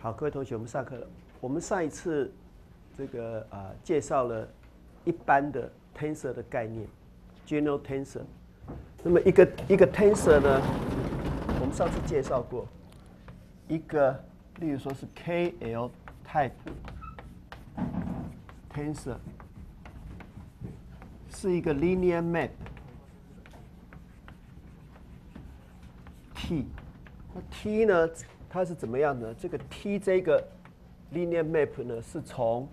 好，各位同学，我们上课了。我们上一次这个啊介绍了一般的 tensor 的概念，general tensor。那么一个一个 tensor 呢，我们上次介绍过一个，例如说是 KL type tensor，是一个 linear map T。那 T 呢，它是怎么样呢？这个 T 这个 linear map 呢，是从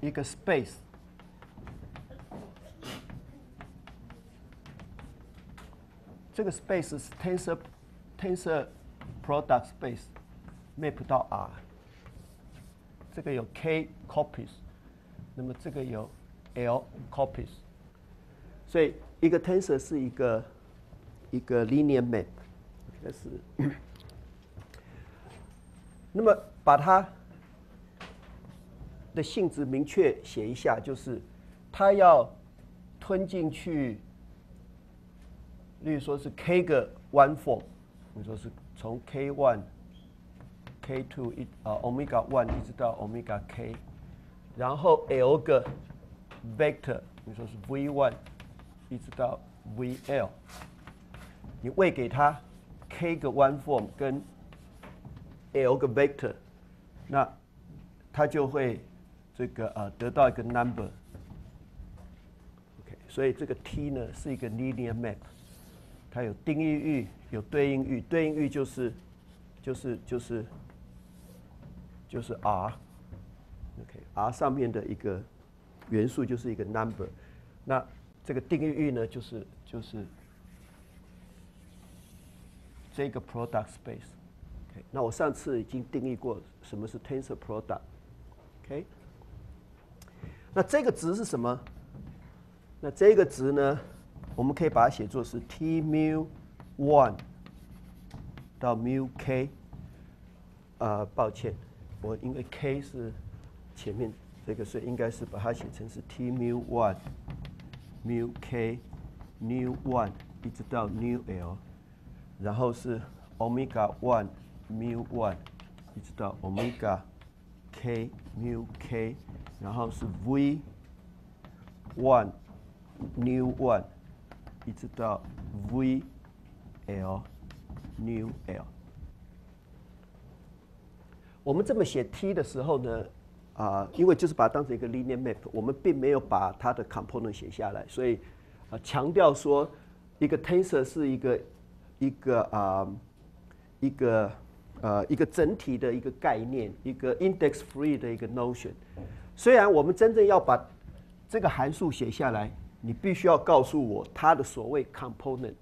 一个 space，这个 space 是 tensor tensor product space map 到 R，这个有 k copies，那么这个有 l copies，所以一个 tensor 是一个一个 linear map，这是，那么把它的性质明确写一下，就是它要吞进去，例如说是 k 个 one form，比如说是从 k one、k two 一啊 omega one 一直到 omega k，然后 l 个 vector，你说是 v one 一直到 vl，你喂给它 k 个 one form 跟 l 个 vector，那它就会这个呃得到一个 number。OK，所以这个 T 呢是一个 linear map，它有定义域，有对应域，对应域就是就是就是就是 R。OK，R 上面的一个元素就是一个 number，那这个定义域呢就是就是这个 product space。OK，那我上次已经定义过什么是 tensor product。OK，那这个值是什么？那这个值呢，我们可以把它写作是 t mu one 到 mu k。啊，抱歉，我因为 k 是前面这个，所以应该是把它写成是 t mu one mu k, new one 一直到 new l，然后是 omega one mu one 一直到 omega k mu k，然后是 v one, new one 一直到 v l, new l。我们这么写 t 的时候呢，啊，因为就是把它当成一个 linear map，我们并没有把它的 component 写下来，所以啊，强调说一个 tensor 是一个一个啊一个呃一个整体的一个概念，一个 index free 的一个 notion。虽然我们真正要把这个函数写下来，你必须要告诉我它的所谓 component。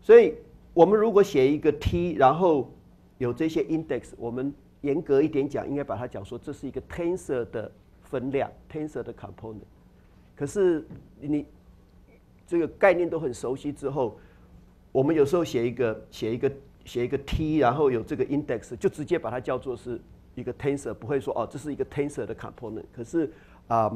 所以我们如果写一个 t，然后有这些 index，我们严格一点讲，应该把它讲说这是一个 tensor 的分量，tensor 的 component。可是你这个概念都很熟悉之后，我们有时候写一个写一个写一个 t，然后有这个 index，就直接把它叫做是一个 tensor，不会说哦这是一个 tensor 的 component。可是啊、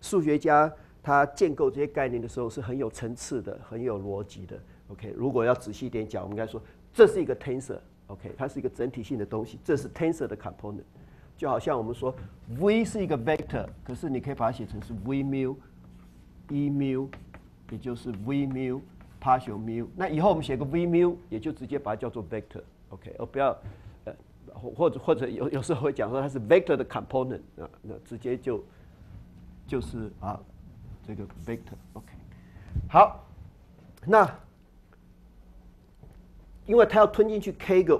数学家他建构这些概念的时候是很有层次的，很有逻辑的。OK，如果要仔细一点讲，我们应该说这是一个 tensor。OK，它是一个整体性的东西，这是 tensor 的 component，就好像我们说 v 是一个 vector，可是你可以把它写成是 v mu e mu，也就是 v mu partial mu。那以后我们写个 v mu，也就直接把它叫做 vector，OK，、而不要呃或或者或者有有时候会讲说它是 vector 的 component 啊，那直接就就是啊这个 vector，OK，、好，那。因为它要吞进去 k 个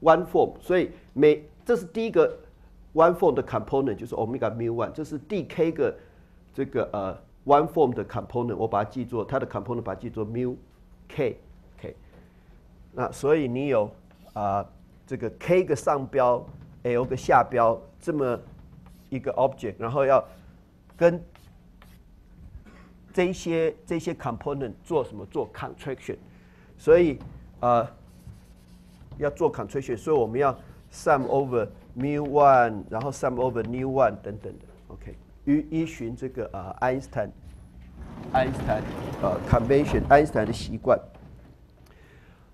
one form，所以每这是第一个 one form 的 component，就是 omega mu one，这是第 k 个这个呃 one form 的 component，我把它记作它的 component 把它记作 mu k，k。那所以你有啊、这个 k 个上标，l 个下标这么一个 object，然后要跟这些这些 component 做什么做 contraction，所以呃要做 contraction，所以我们要 sum over mu one，然后 sum over nu one 等等的，OK，依依循这个呃爱因斯坦爱因斯坦呃 convention 爱因斯坦的习惯。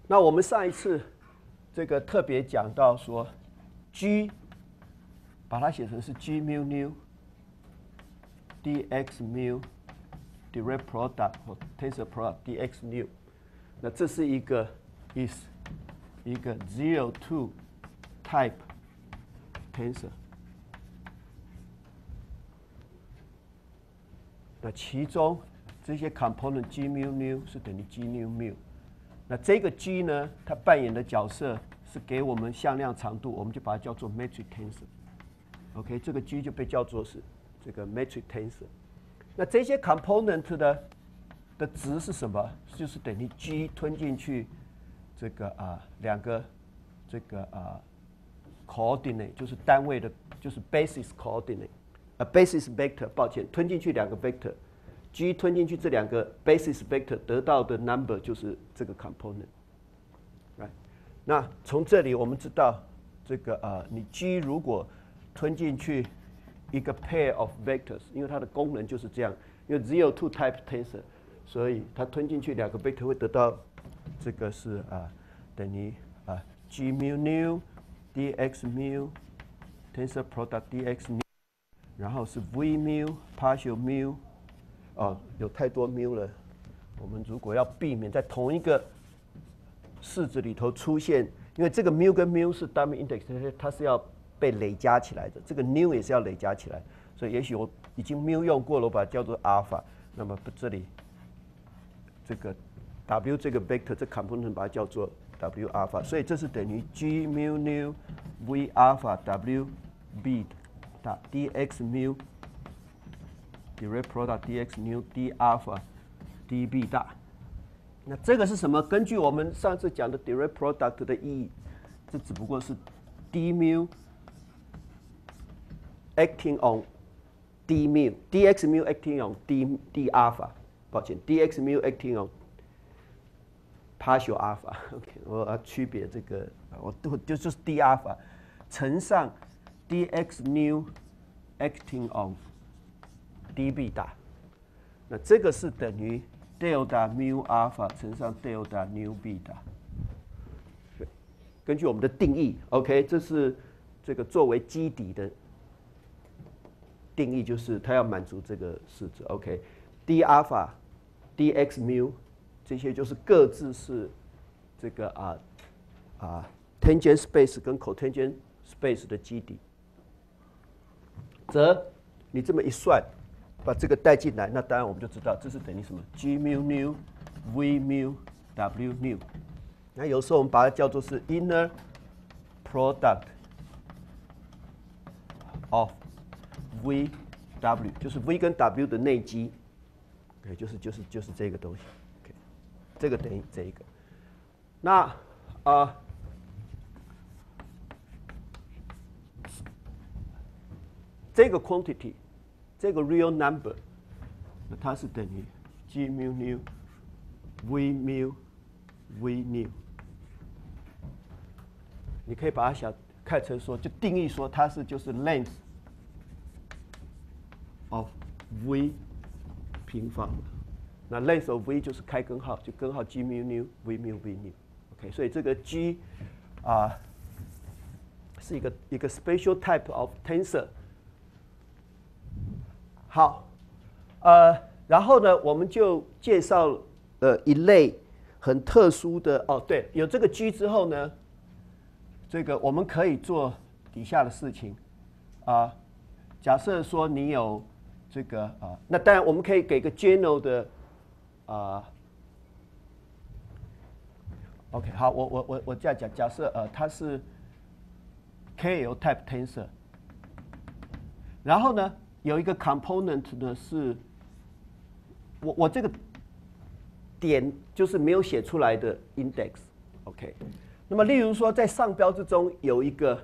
那我们上一次这个特别讲到说，G 把它写成是 G mu nu dx mu direct product 或 tensor product dx nu，那这是一个 is 一个 zero two type tensor。那其中这些 component G mu nu 是等于 G nu mu。那这个 G 呢，它扮演的角色是给我们向量长度，我们就把它叫做 metric tensor。OK，这个 G 就被叫做是这个 metric tensor。那这些 component 的的值是什么？就是等于 G 吞进去这个啊两个这个啊 coordinate，就是单位的，就是 basis coordinate。a basis vector，抱歉，吞进去两个 vector，G 吞进去这两个 basis vector 得到的 number 就是这个 component，right？那从这里我们知道，这个啊，你 G 如果吞进去一个 pair of vectors，因为它的功能就是这样，因为 zero two type tensor，所以它吞进去两个 vector 会得到这个是啊等于啊 G mu nu dx mu tensor product dx mu，。然后是 v mu partial mu，哦，有太多 mu 了。我们如果要避免在同一个式子里头出现，因为这个 mu 跟 mu 是 dummy index，它是要被累加起来的。这个 new 也是要累加起来，所以也许我已经 mu 用过了，我把它叫做 alpha。那么这里这个 w 这个 vector 这 component 把它叫做 w alpha，所以这是等于 g mu new v alpha w b。dx mu direct product dx mu d alpha db 大，那这个是什么？根据我们上次讲的 direct product 的意义，这只不过是 d mu acting on d mu dx mu acting on d d alpha，抱歉，dx mu acting on partial alpha。OK，我要区别这个，我都就就是 d alpha 乘上。dx new acting on db 大，那这个是等于 delta mu alpha 乘上 delta new 大。根据我们的定义，OK，这是这个作为基底的定义，就是它要满足这个式子，OK，d alpha dx mu 这些就是各自是这个啊啊 tangent space 跟 cotangent space 的基底。则你这么一算，把这个带进来，那当然我们就知道这是等于什么？G mu nu V mu W new。那有时候我们把它叫做是 inner product of V W，就是 V 跟 W 的内积。对，就是就是就是这个东西。这个等于这一个。那啊。这个 quantity，这个 real number，那它是等于 G mu new V mu V new。你可以把它想看成说，就定义说它是就是 length of V 平方。那 length of V 就是开根号，就根号 G mu new V mu V new。OK，所以这个 G 啊是一个一个 special type of tensor。好，呃，然后呢，我们就介绍呃一类很特殊的哦，对，有这个 G 之后呢，这个我们可以做底下的事情啊。假设说你有这个啊，那当然我们可以给个 general 的啊。OK，好，我我我我这样讲，假设呃它是 KL type tensor，然后呢？有一个 component 呢，是我我这个点就是没有写出来的 index，OK。那么，例如说，在上标之中有一个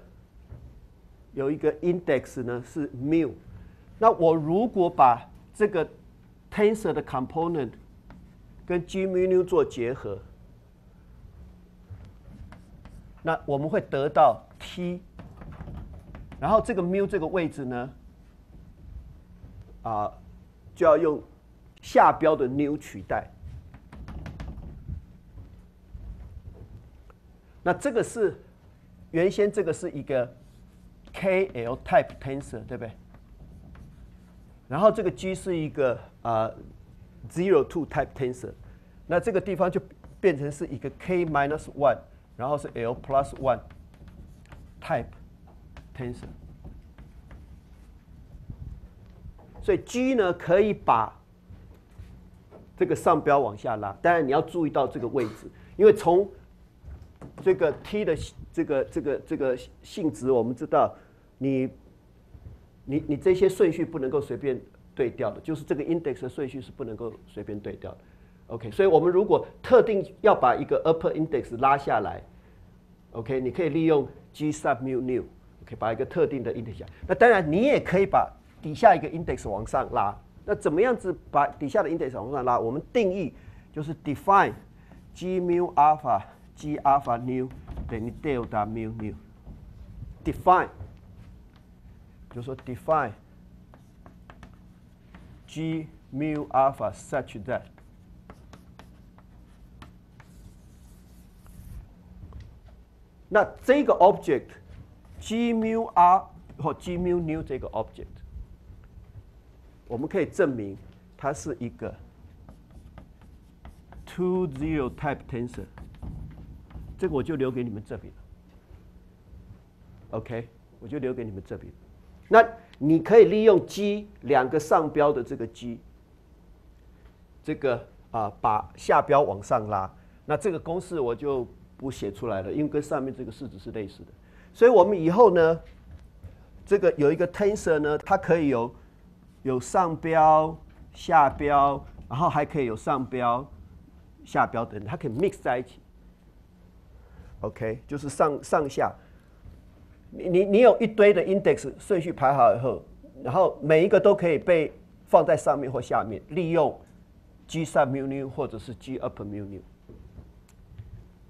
有一个 index 呢是 mu，那我如果把这个 tensor 的 component 跟 g mu 做结合，那我们会得到 t，然后这个 mu 这个位置呢？啊，就要用下标的 new 取代。那这个是原先这个是一个 KL type tensor，对不对？然后这个 G 是一个啊 zero two type tensor，那这个地方就变成是一个 K minus one，然后是 L plus one type tensor。所以 G 呢可以把这个上标往下拉，当然你要注意到这个位置，因为从这个 T 的这个这个这个性质，我们知道你你你这些顺序不能够随便对调的，就是这个 index 的顺序是不能够随便对调的。OK，所以我们如果特定要把一个 upper index 拉下来，OK，你可以利用 G sub mu new，OK，把一个特定的 index。那当然你也可以把底下一个 index 往上拉，那怎么样子把底下的 index 往上拉？我们定义就是 define g mu alpha g alpha new 等于 delta mu new。define 就说 define g mu alpha such that 那这个 object g mu r 或 g mu new 这个 object。我们可以证明它是一个 two zero type tensor，这个我就留给你们这边了。OK，我就留给你们这边。那你可以利用 G 两个上标的这个 G，这个啊把下标往上拉。那这个公式我就不写出来了，因为跟上面这个式子是类似的。所以我们以后呢，这个有一个 tensor 呢，它可以有。有上标、下标，然后还可以有上标、下标等，它可以 mix 在一起。OK，就是上上下。你你你有一堆的 index 顺序排好以后，然后每一个都可以被放在上面或下面，利用 G sub mu new 或者是 G upper mu。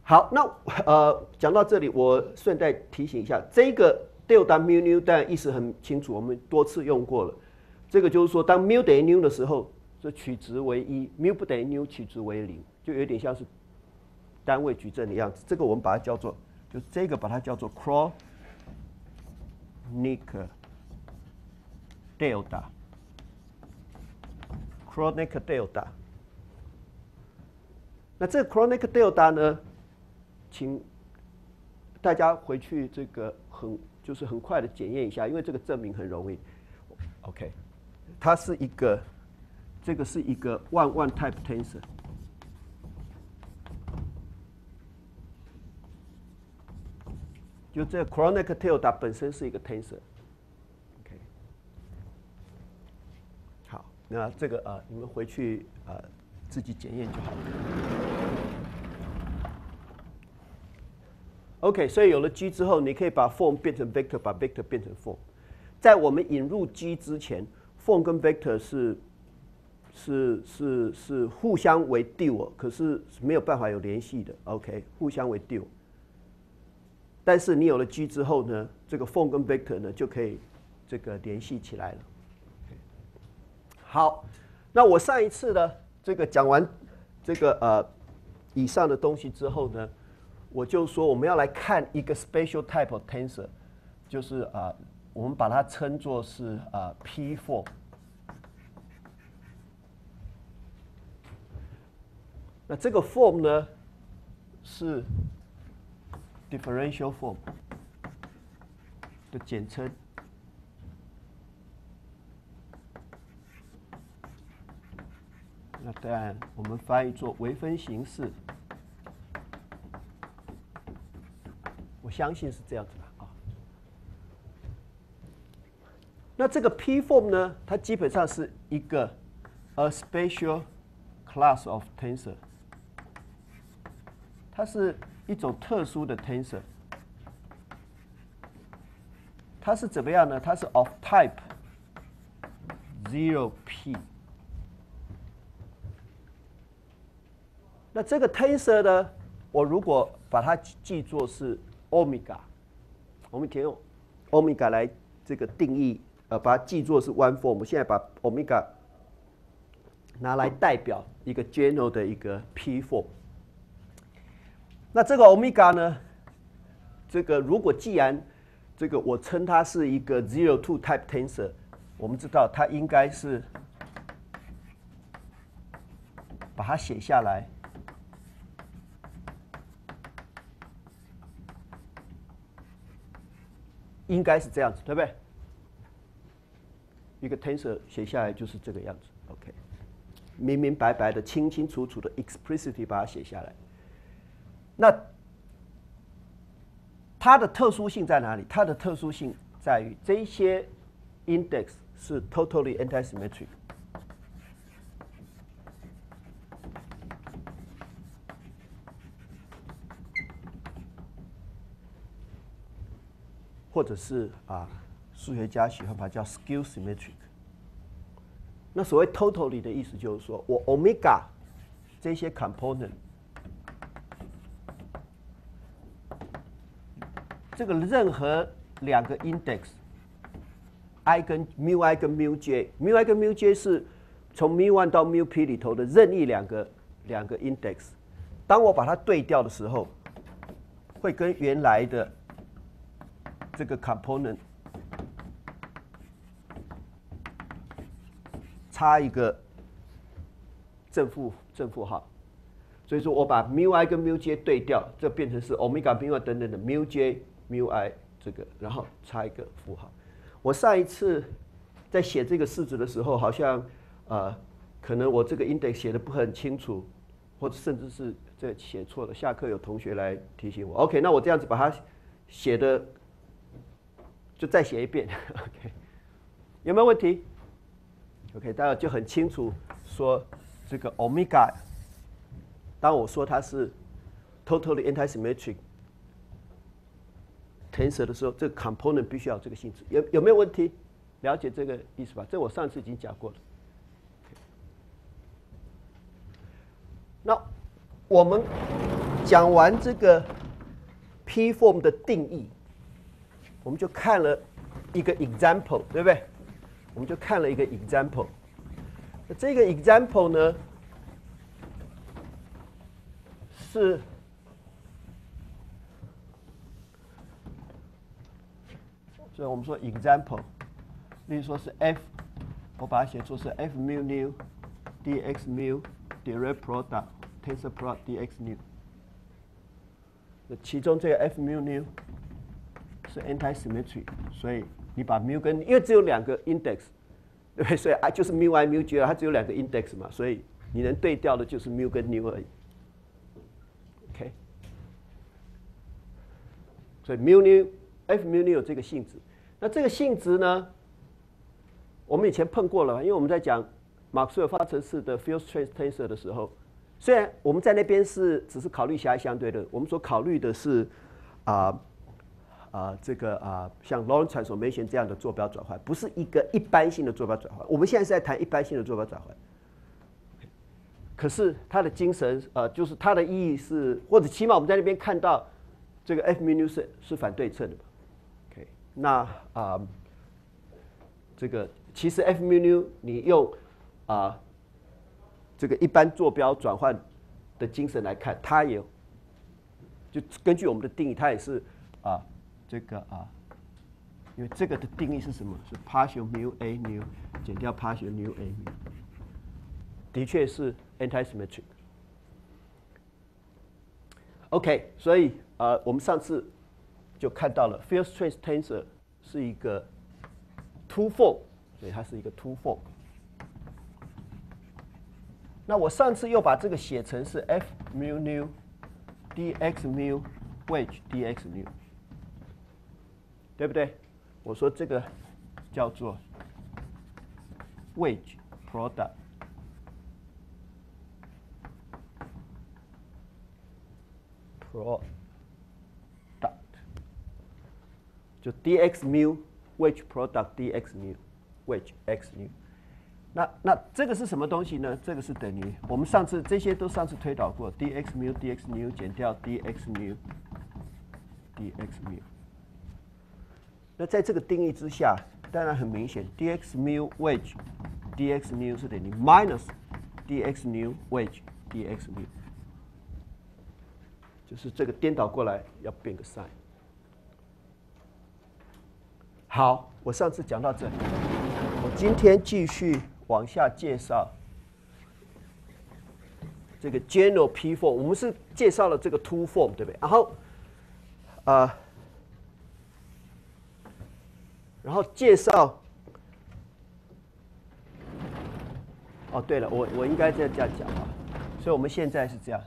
好，那呃讲到这里，我顺带提醒一下，这个 delta mu new 但意思很清楚，我们多次用过了。这个就是说，当 mu 等于 new 的时候，这取值为一；mu 不等于 new，取值为零，就有点像是单位矩阵的样子。这个我们把它叫做，就是这个把它叫做 cross Kronecker delta。Kronecker delta。那这 chronic delta 呢，请大家回去这个很就是很快的检验一下，因为这个证明很容易。OK。它是一个，这个是一个 one one type tensor，就这 Kronecker delta 本身是一个 tensor，OK，好，那这个啊，你们回去啊自己检验就好了。OK，所以有了 G 之后，你可以把 form 变成 vector，把 vector 变成 form。在我们引入 G 之前。form 跟 vector 是是是是互相为 dual，可是没有办法有联系的。OK，互相为 dual。但是你有了 G 之后呢，这个 form 跟 vector 呢就可以这个联系起来了。好，那我上一次呢这个讲完这个呃以上的东西之后呢，我就说我们要来看一个 special type of tensor，就是啊。我们把它称作是啊 P form。那这个 form 呢是 differential form 的简称。那当然，我们翻译做微分形式。我相信是这样子的。那这个 P form 呢？它基本上是一个 a special class of tensor，它是一种特殊的 tensor。它是怎么样呢？它是 of type zero p。那这个 tensor 呢？我如果把它记作是 omega，我们可以用 omega 来这个定义。呃，把它记作是 one form。我们现在把 omega 拿来代表一个 general 的一个 P form。那这个 omega 呢？这个如果既然这个我称它是一个 zero two type tensor，我们知道它应该是把它写下来，应该是这样子，对不对？一个 tensor 写下来就是这个样子，OK，明明白白的、清清楚楚的 explicitly 把它写下来。那它的特殊性在哪里？它的特殊性在于这些 index 是 totally antisymmetric，或者是啊，数学家喜欢把它叫 skew symmetric。那所谓 totally 的意思就是说我 omega 这些 component。这个任何两个 index，i 跟 mu i 跟 mu j，mu i 跟 mu j 是从 mu one 到 mu p 里头的任意两个两个 index，当我把它对调的时候，会跟原来的这个 component 差一个正负正负号，所以说我把 mu i 跟 mu j 对调，这变成是 omega mu 等等的 mu j。Mu i 这个，然后插一个符号。我上一次在写这个式子的时候，好像呃，可能我这个 index 写的不很清楚，或者甚至是这写错了。下课有同学来提醒我。OK，那我这样子把它写的，就再写一遍。OK，有没有问题？OK，大家就很清楚说这个 omega，当我说它是 totally antisymmetric。Tensor 的时候，这个 component 必须要这个性质，有有没有问题？了解这个意思吧？这我上次已经讲过了。那我们讲完这个 P form 的定义，我们就看了一个 example，对不对？我们就看了一个 example。那这个 example 呢，是。所以我们说 example，例如说是 f，我把它写作是 f mu nu dx mu direct product tensor product dx nu。那其中这个 f mu nu 是 antisymmetry，所以你把 mu 跟因为只有两个 index，对不对？所以啊就是 mu i mu j 它只有两个 index 嘛，所以你能对调的就是 mu 跟 nu 而已。OK，所以 mu nu F mu 有这个性质。那这个性质呢？我们以前碰过了，因为我们在讲马克思韦方程式的 field strength tensor 的时候，虽然我们在那边是只是考虑狭义相对论，我们所考虑的是啊啊这个啊像 Lorentz transformation 这样的坐标转换，不是一个一般性的坐标转换。我们现在是在谈一般性的坐标转换。可是它的精神呃，就是它的意义是，或者起码我们在那边看到这个 f mu 是是反对称的。那啊，这个其实 f mu nu 你用啊这个一般坐标转换的精神来看，它也就根据我们的定义，它也是啊这个啊，因为这个的定义是什么？是 partial mu a mu 减掉 partial mu a mu，的确是 antisymmetric。OK，所以呃，我们上次。就看到了，field strength tensor 是一个 two form，所以它是一个 two form。那我上次又把这个写成是 f mu nu dx mu wedge dx nu，对不对？我说这个叫做 wedge product pro。就 d x mu which product d x mu which x mu，那那这个是什么东西呢？这个是等于我们上次这些都上次推导过 d x mu d x mu 减掉 dx mu dx mu。那在这个定义之下，当然很明显 d x mu which d x mu 是等于 minus d x mu which d x mu，就是这个颠倒过来要变个 sign。好，我上次讲到这，我今天继续往下介绍这个 general p form。我们是介绍了这个 two form，对不对？然后，啊，然后介绍。哦，对了，我我应该这样讲啊，所以我们现在是这样，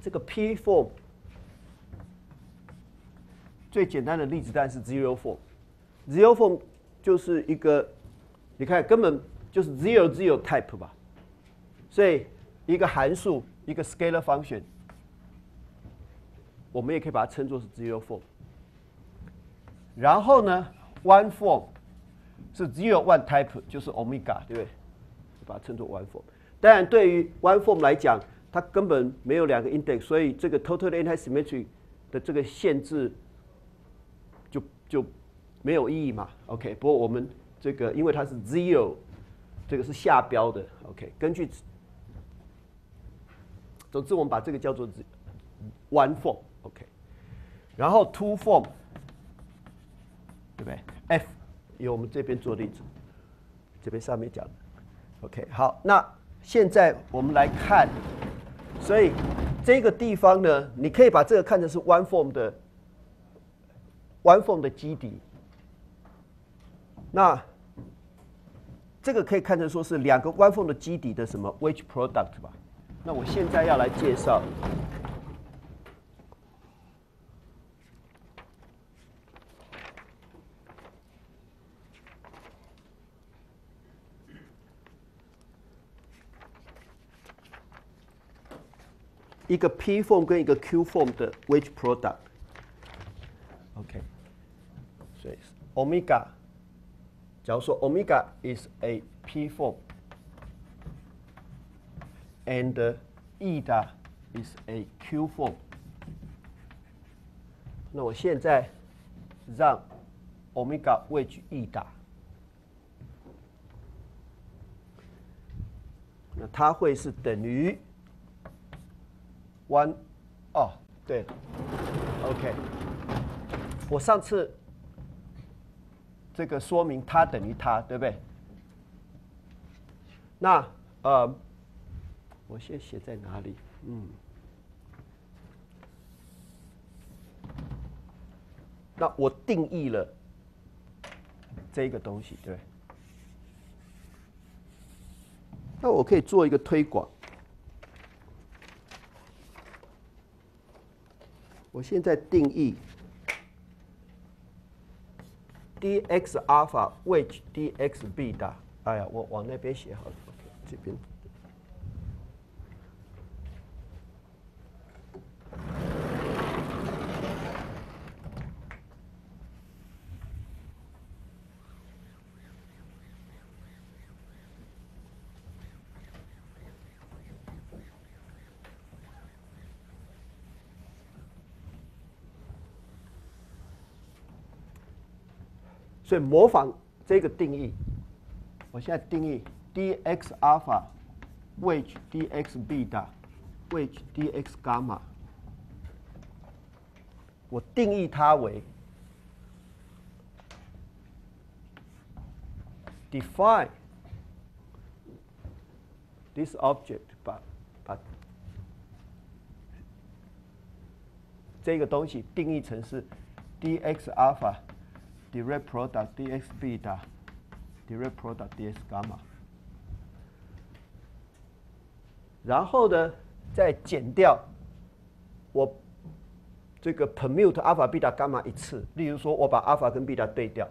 这个 P form 最简单的例子当然是 zero form，zero form 就是一个，你看根本就是 zero zero type 吧，所以一个函数一个 scalar function，我们也可以把它称作是 zero form，然后呢，one form。是 zero one type 就是 omega，对不对？把它称作 one form。当然，对于 one form 来讲，它根本没有两个 index，所以这个 total antisymmetric 的这个限制就没有意义嘛。OK，不过我们这个因为它是 zero，这个是下标的。OK，根据总之我们把这个叫做 one form。OK，然后 two form，对不对？F 由我们这边做例子，这边上面讲的，OK，好，那现在我们来看，所以这个地方呢，你可以把这个看成是 one form 的 one form 的基底，那这个可以看成说是两个 one form 的基底的什么 wedge product 吧？那我现在要来介绍。一个 P form 跟一个 Q form 的 wedge product，OK，所以 omega，假如说 omega is a P form and eta is a Q form，那我现在让 omega wedge eta，那它会是等于。one，哦，对，OK，我上次这个说明它等于它，对不对？那呃，我先写在哪里？嗯，那我定义了这个东西，对。那我可以做一个推广。我现在定义 dx 阿尔法 which dxb 的哎呀我往那边写好了 ok 这边。所以模仿这个定义，我现在定义 dx alpha wedge dx beta，which dx gamma，我定义它为 define this object，把把这个东西定义成是 dx alpha。Direct product dx beta direct product dx gamma，然后呢，再减掉我这个 permute alpha beta gamma 一次，例如说我把 alpha 跟 beta 对调，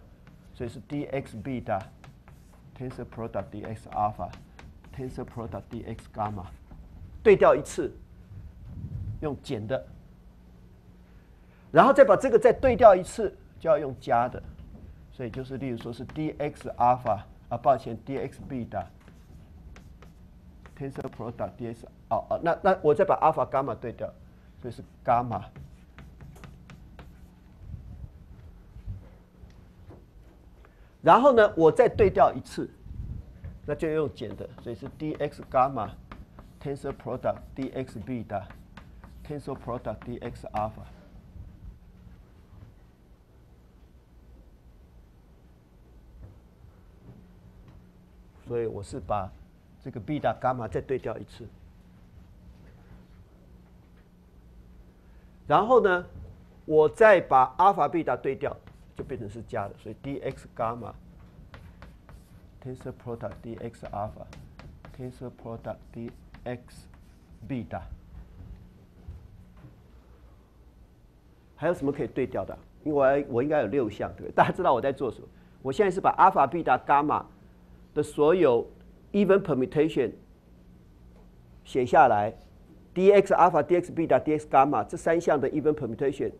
所以是 dx beta tensor product dx alpha tensor product dx gamma 对调一次，用减的，然后再把这个再对调一次，就要用加的。所以就是，例如说是 dx alpha 啊，抱歉 d x b 的 tensor product dx 哦哦，那那我再把 alpha gamma 对掉，所以是 gamma。然后呢，我再对调一次，那就用减的，所以是 dx 伽马 tensor product DXB 的 Tensor product dx alpha。所以我是把这个 beta gamma 再对调一次，然后呢，我再把 alpha beta 对调，就变成是加的，所以 dx gamma tensor product dx alpha tensor product dx b 大还有什么可以对调的？因为我应该有六项，对不对？大家知道我在做什么？我现在是把 alpha beta gamma 的所有 even permutation 写下来，dx alpha dx beta dx gamma 这三项的 even permutation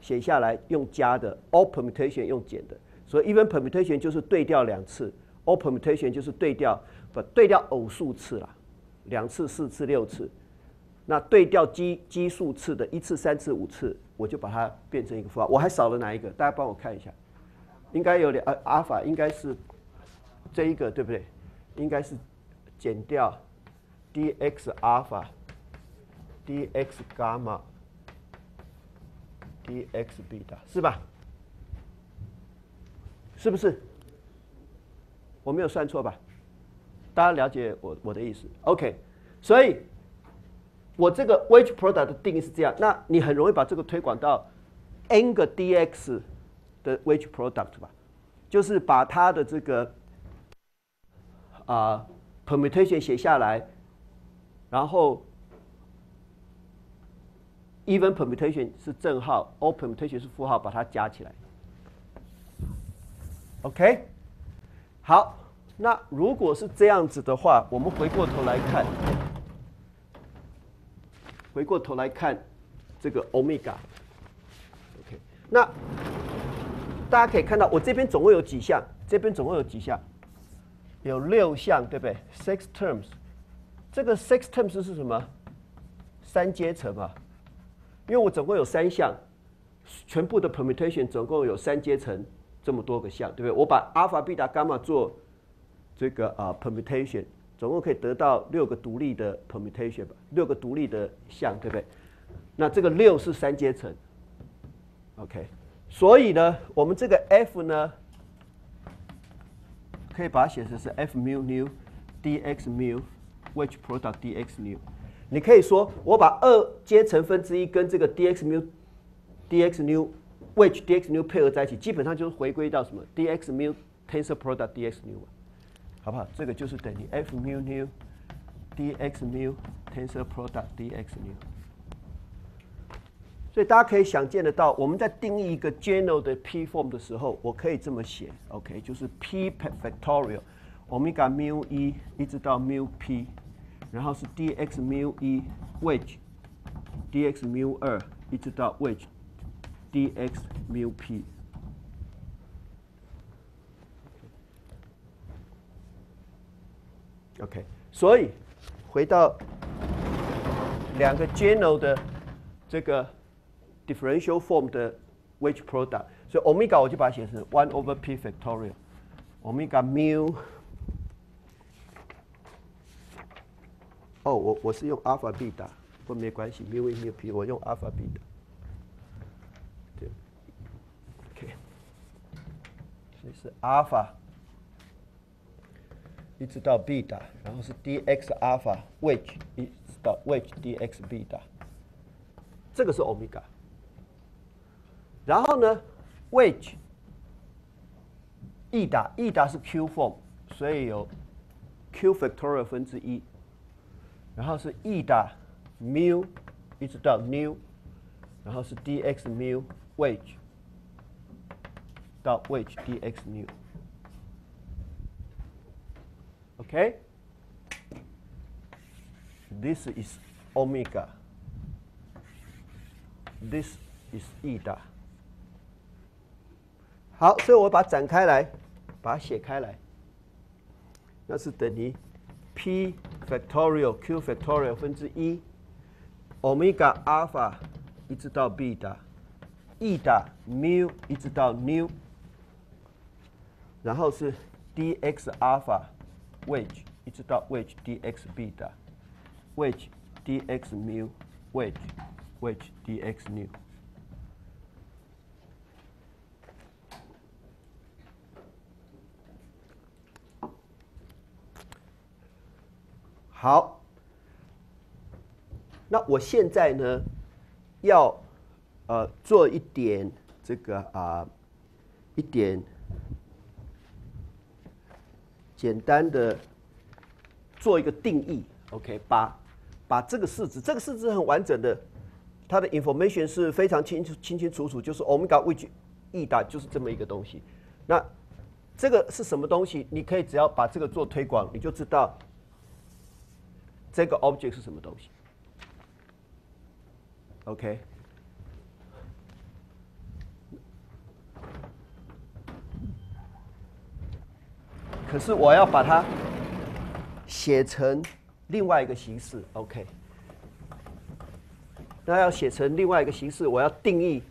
写下来用加的，all permutation 用减的。所以 even permutation 就是对调两次，all permutation 就是对调不对调偶数次啦，两次、四次、六次。那对调奇奇数次的一次、三次、五次，我就把它变成一个符号。我还少了哪一个？大家帮我看一下，应该有两呃阿尔法应该是。这一个对不对？应该是减掉 dx alpha dx 伽马 dx beta 是吧？是不是？我没有算错吧？大家了解我我的意思？OK，所以我这个 wedge product 的定义是这样。那你很容易把这个推广到 n 个 dx 的 wedge product 吧？就是把它的这个啊，permutation 写下来，然后 even permutation 是正号，all permutation 是负号，把它加起来。OK，好，那如果是这样子的话，我们回过头来看，回过头来看这个 omega。OK，那大家可以看到，我这边总共有几项？这边总共有几项？有六项，对不对？Six terms，这个 six terms 是什么？三阶层啊，因为我总共有三项，全部的 permutation 总共有三阶层，这么多个项，对不对？我把 alpha、beta、gamma 做这个啊 permutation，总共可以得到六个独立的 permutation 吧，六个独立的项，对不对？那这个六是三阶层，OK，所以呢，我们这个 F 呢？可以把它写成是 f mu nu d x mu which product dx nu。你可以说我把二阶层分之一跟这个 dx mu dx nu wedge dx nu 配合在一起，基本上就是回归到什么 dx mu tensor product dx nu，好不好？这个就是等于 f mu nu dx mu tensor product dx nu。所以大家可以想见得到，我们在定义一个 general 的 P form 的时候，我可以这么写，OK，就是 P factorial omega mu 一一直到 mu P，然后是 dx mu 一 wedge dx mu 二一直到 which，dx mu P。OK，所以回到两个 general 的这个。differential form 的 wedge product，所以 omega 我就把它写成 one over p factorial omega mu。哦，我我是用 alpha beta，不过没关系，mu a mu p，我用 alpha beta。对，OK，所以是 alpha 一直到 beta，然后是 dx alpha wedge 一直到 wedge dx beta，这个是 omega。 然后呢，wedge，一打一打是 q form，所以有 q factorial 分之一，然后是 e 打 mu 一直到 nu，然后是 dx mu wedge 到 wedge dx nu。OK，this is omega，this is 一打。 好，所以我把它展开来，把它写开来，那是等于 p factorial q factorial 分之一 omega alpha 一直到 beta e 的 mu 一直到 nu，然后是 dx alpha wedge 一直到 wedge dx beta，wedge dx mu，wedge wedge dx nu。好，那我现在呢，要呃做一点这个啊一点简单的做一个定义，OK，把把这个式子，这个式子很完整的，它的 information 是非常清楚清清楚楚，就是 omega which 意大就是这么一个东西。那这个是什么东西？你可以只要把这个做推广，你就知道。这个 object 是什么东西？OK，可是我要把它写成另外一个形式，OK，那要写成另外一个形式，我要定义，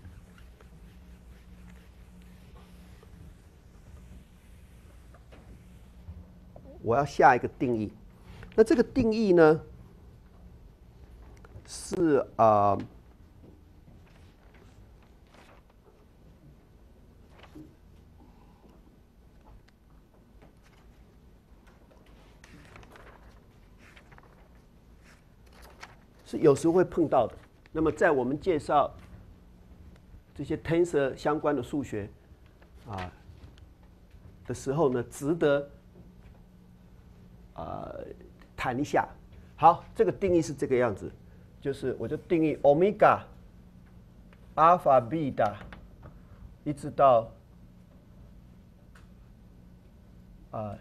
我要下一个定义。那这个定义呢，是啊，是有时候会碰到的。那么在我们介绍这些 tensor 相关的数学啊的时候呢，值得啊。谈一下，好，这个定义是这个样子，就是我就定义 omega、alpha、beta，一直到啊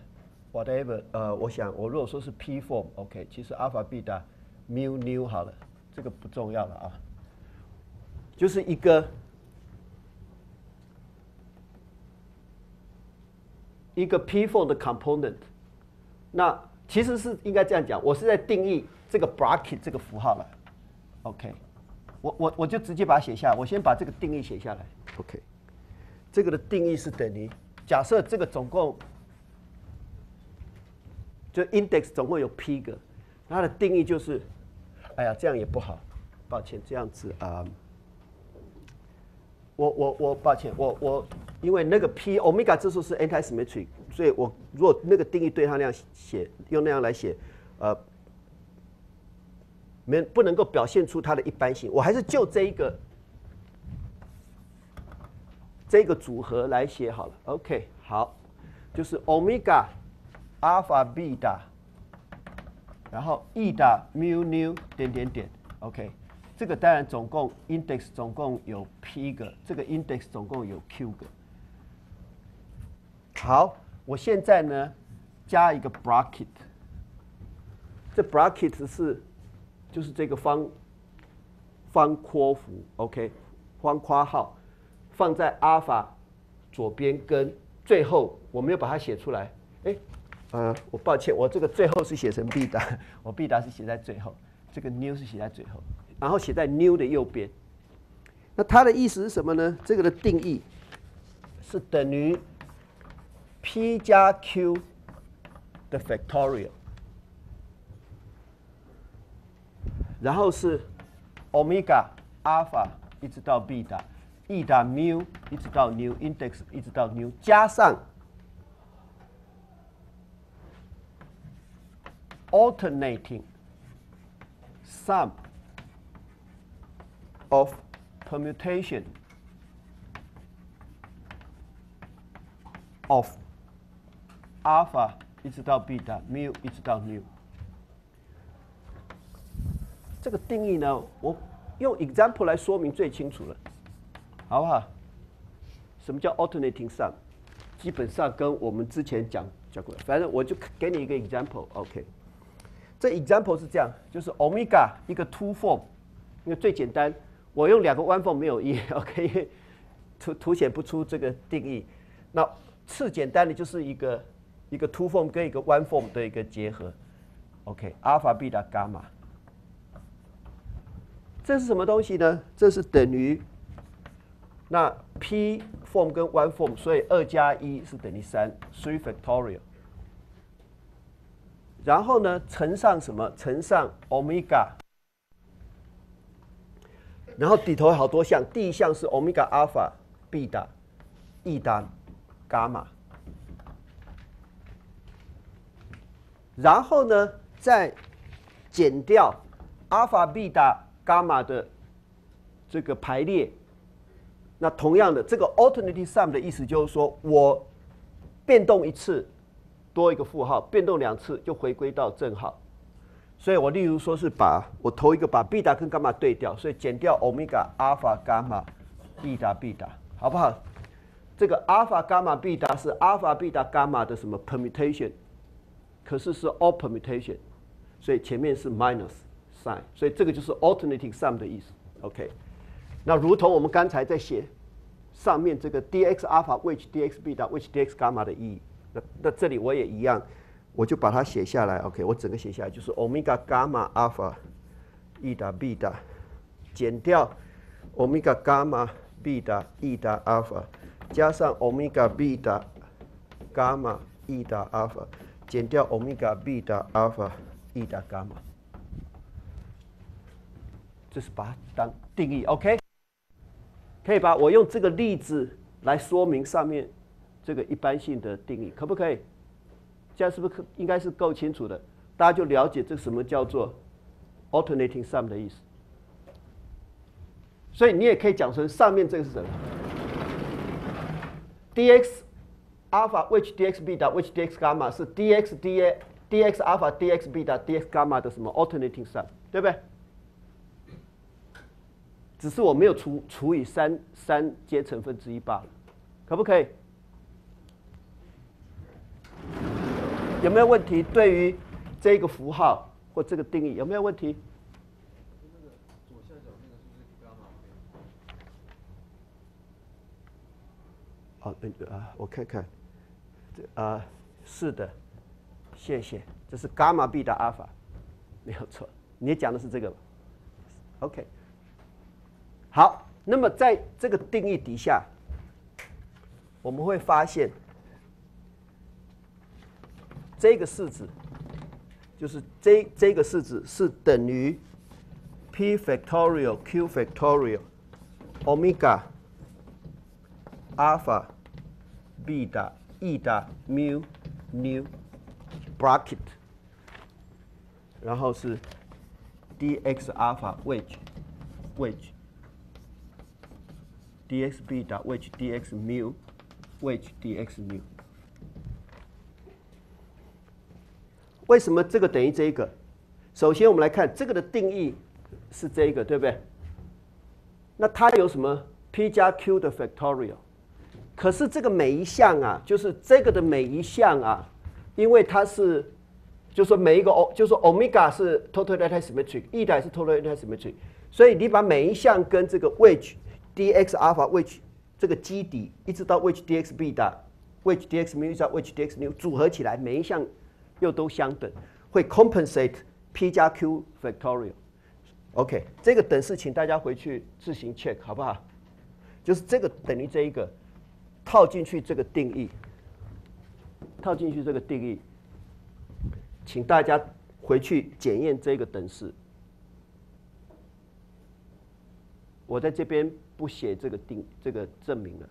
whatever，呃，我想我如果说是 P form，OK，其实 alpha、beta、mu、nu 好了，这个不重要了啊，就是一个一个 P form 的 component，那。其实是应该这样讲，我是在定义这个 bracket 这个符号了，OK，我我我就直接把它写下，我先把这个定义写下来，OK，这个的定义是等于，假设这个总共就 index 总共有 p 个，它的定义就是，哎呀这样也不好，抱歉这样子啊。我我我抱歉，我我因为那个 p omega 指数是 anti-symmetric，所以我如果那个定义对它那样写，用那样来写，呃，没不能够表现出它的一般性，我还是就这一个这个组合来写好了。OK，好，就是 omega alpha beta，然后 e 的 mu nu 点点点，OK。这个当然总共 index 总共有 p 个，这个 index 总共有 q 个。好，我现在呢加一个 bracket，这 bracket 是就是这个方方括弧，OK，方括号放在 alpha 左边跟最后我没有把它写出来，哎，呃，我抱歉，我这个最后是写成 b 的，我 b 达是写在最后，这个 new 是写在最后。然后写在 new 的右边，那它的意思是什么呢？这个的定义是等于 p 加 q 的 factorial，然后是 omega alpha 一直到 beta，eta mu 一直到 new，index 一直到 new，加上 alternating sum。of permutation of 阿尔法一直到 beta mu 一直到 nu。这个定义呢，我用 example 来说明最清楚了，好不好？什么叫 alternating sum？基本上跟我们之前讲讲过，反正我就给你一个 example，OK？这 example 是这样，就是 omega 一个 two form，因为最简单。我用两个 one form 没有意义，OK，凸凸显不出这个定义。那次简单的就是一个一个 two form 跟一个 one form 的一个结合，OK，阿尔法、贝塔、伽马。这是什么东西呢？这是等于那 p form 跟 one form，所以二加一是等于三，three factorial。然后呢乘上什么？乘上 omega，然后底头好多项，第一项是 omega alpha、beta、e 达、伽马，然后呢再减掉阿尔法、贝塔、伽马的这个排列。那同样的，这个 alternating sum 的意思就是说我变动一次多一个负号，变动两次就回归到正号。所以我例如说是把我头一个把 beta 跟伽马对调，所以减掉 omega alpha 伽马 beta beta 好不好？这个阿尔法伽马 beta 是阿尔法、贝塔伽马的什么 permutation？可是是 all permutation，所以前面是 minus sign，所以这个就是 alternating sum 的意思。OK。那如同我们刚才在写上面这个 dx alpha which dx beta which dx gamma 的意义，那那这里我也一样，我就把它写下来。OK，我整个写下来就是 omega gamma alpha eta beta 减掉 omega gamma beta eta alpha 加上 omega beta gamma eta alpha 减掉欧米伽 beta alpha eta gamma，这是把它当定义。OK。可以吧？我用这个例子来说明上面这个一般性的定义，可不可以？这样是不是应该是够清楚的？大家就了解这什么叫做 alternating sum 的意思。所以你也可以讲成上面这个是什么？dx alpha which dx beta which dx gamma 是 dx d a，dx alpha dx beta dx gamma 的什么 alternating sum，对不对？只是我没有除除以三三阶成分之一罢了，可不可以？有没有问题？对于这个符号或这个定义有没有问题？哦，啊，我看看，呃，是的，谢谢，这是伽马 B 的阿尔法，没有错，你讲的是这个吧，OK。好，那么在这个定义底下，我们会发现，这个式子就是这这个式子是等于 p factorial q factorial omega alpha beta e 的 mu nu bracket，然后是 dx alpha which which dx b 的 which dx mu which dx mu，为什么这个等于这个？首先我们来看这个的定义是这个，对不对？那它有什么 p 加 q 的 factorial？可是这个每一项啊，就是这个的每一项啊，因为它是，就说每一个 o，就说 omega 是 total antisymmetric，e 代是 total antisymmetric，所以你把每一项跟这个 which dx alpha which 这个基底一直到 which dx beta which dx mu 加 which dx nu 组合起来，每一项又都相等，会 compensate p 加 q factorial。OK，这个等式请大家回去自行 check 好不好？就是这个等于这一个套进去这个定义，套进去这个定义，请大家回去检验这个等式。我在这边。不写这个定这个证明了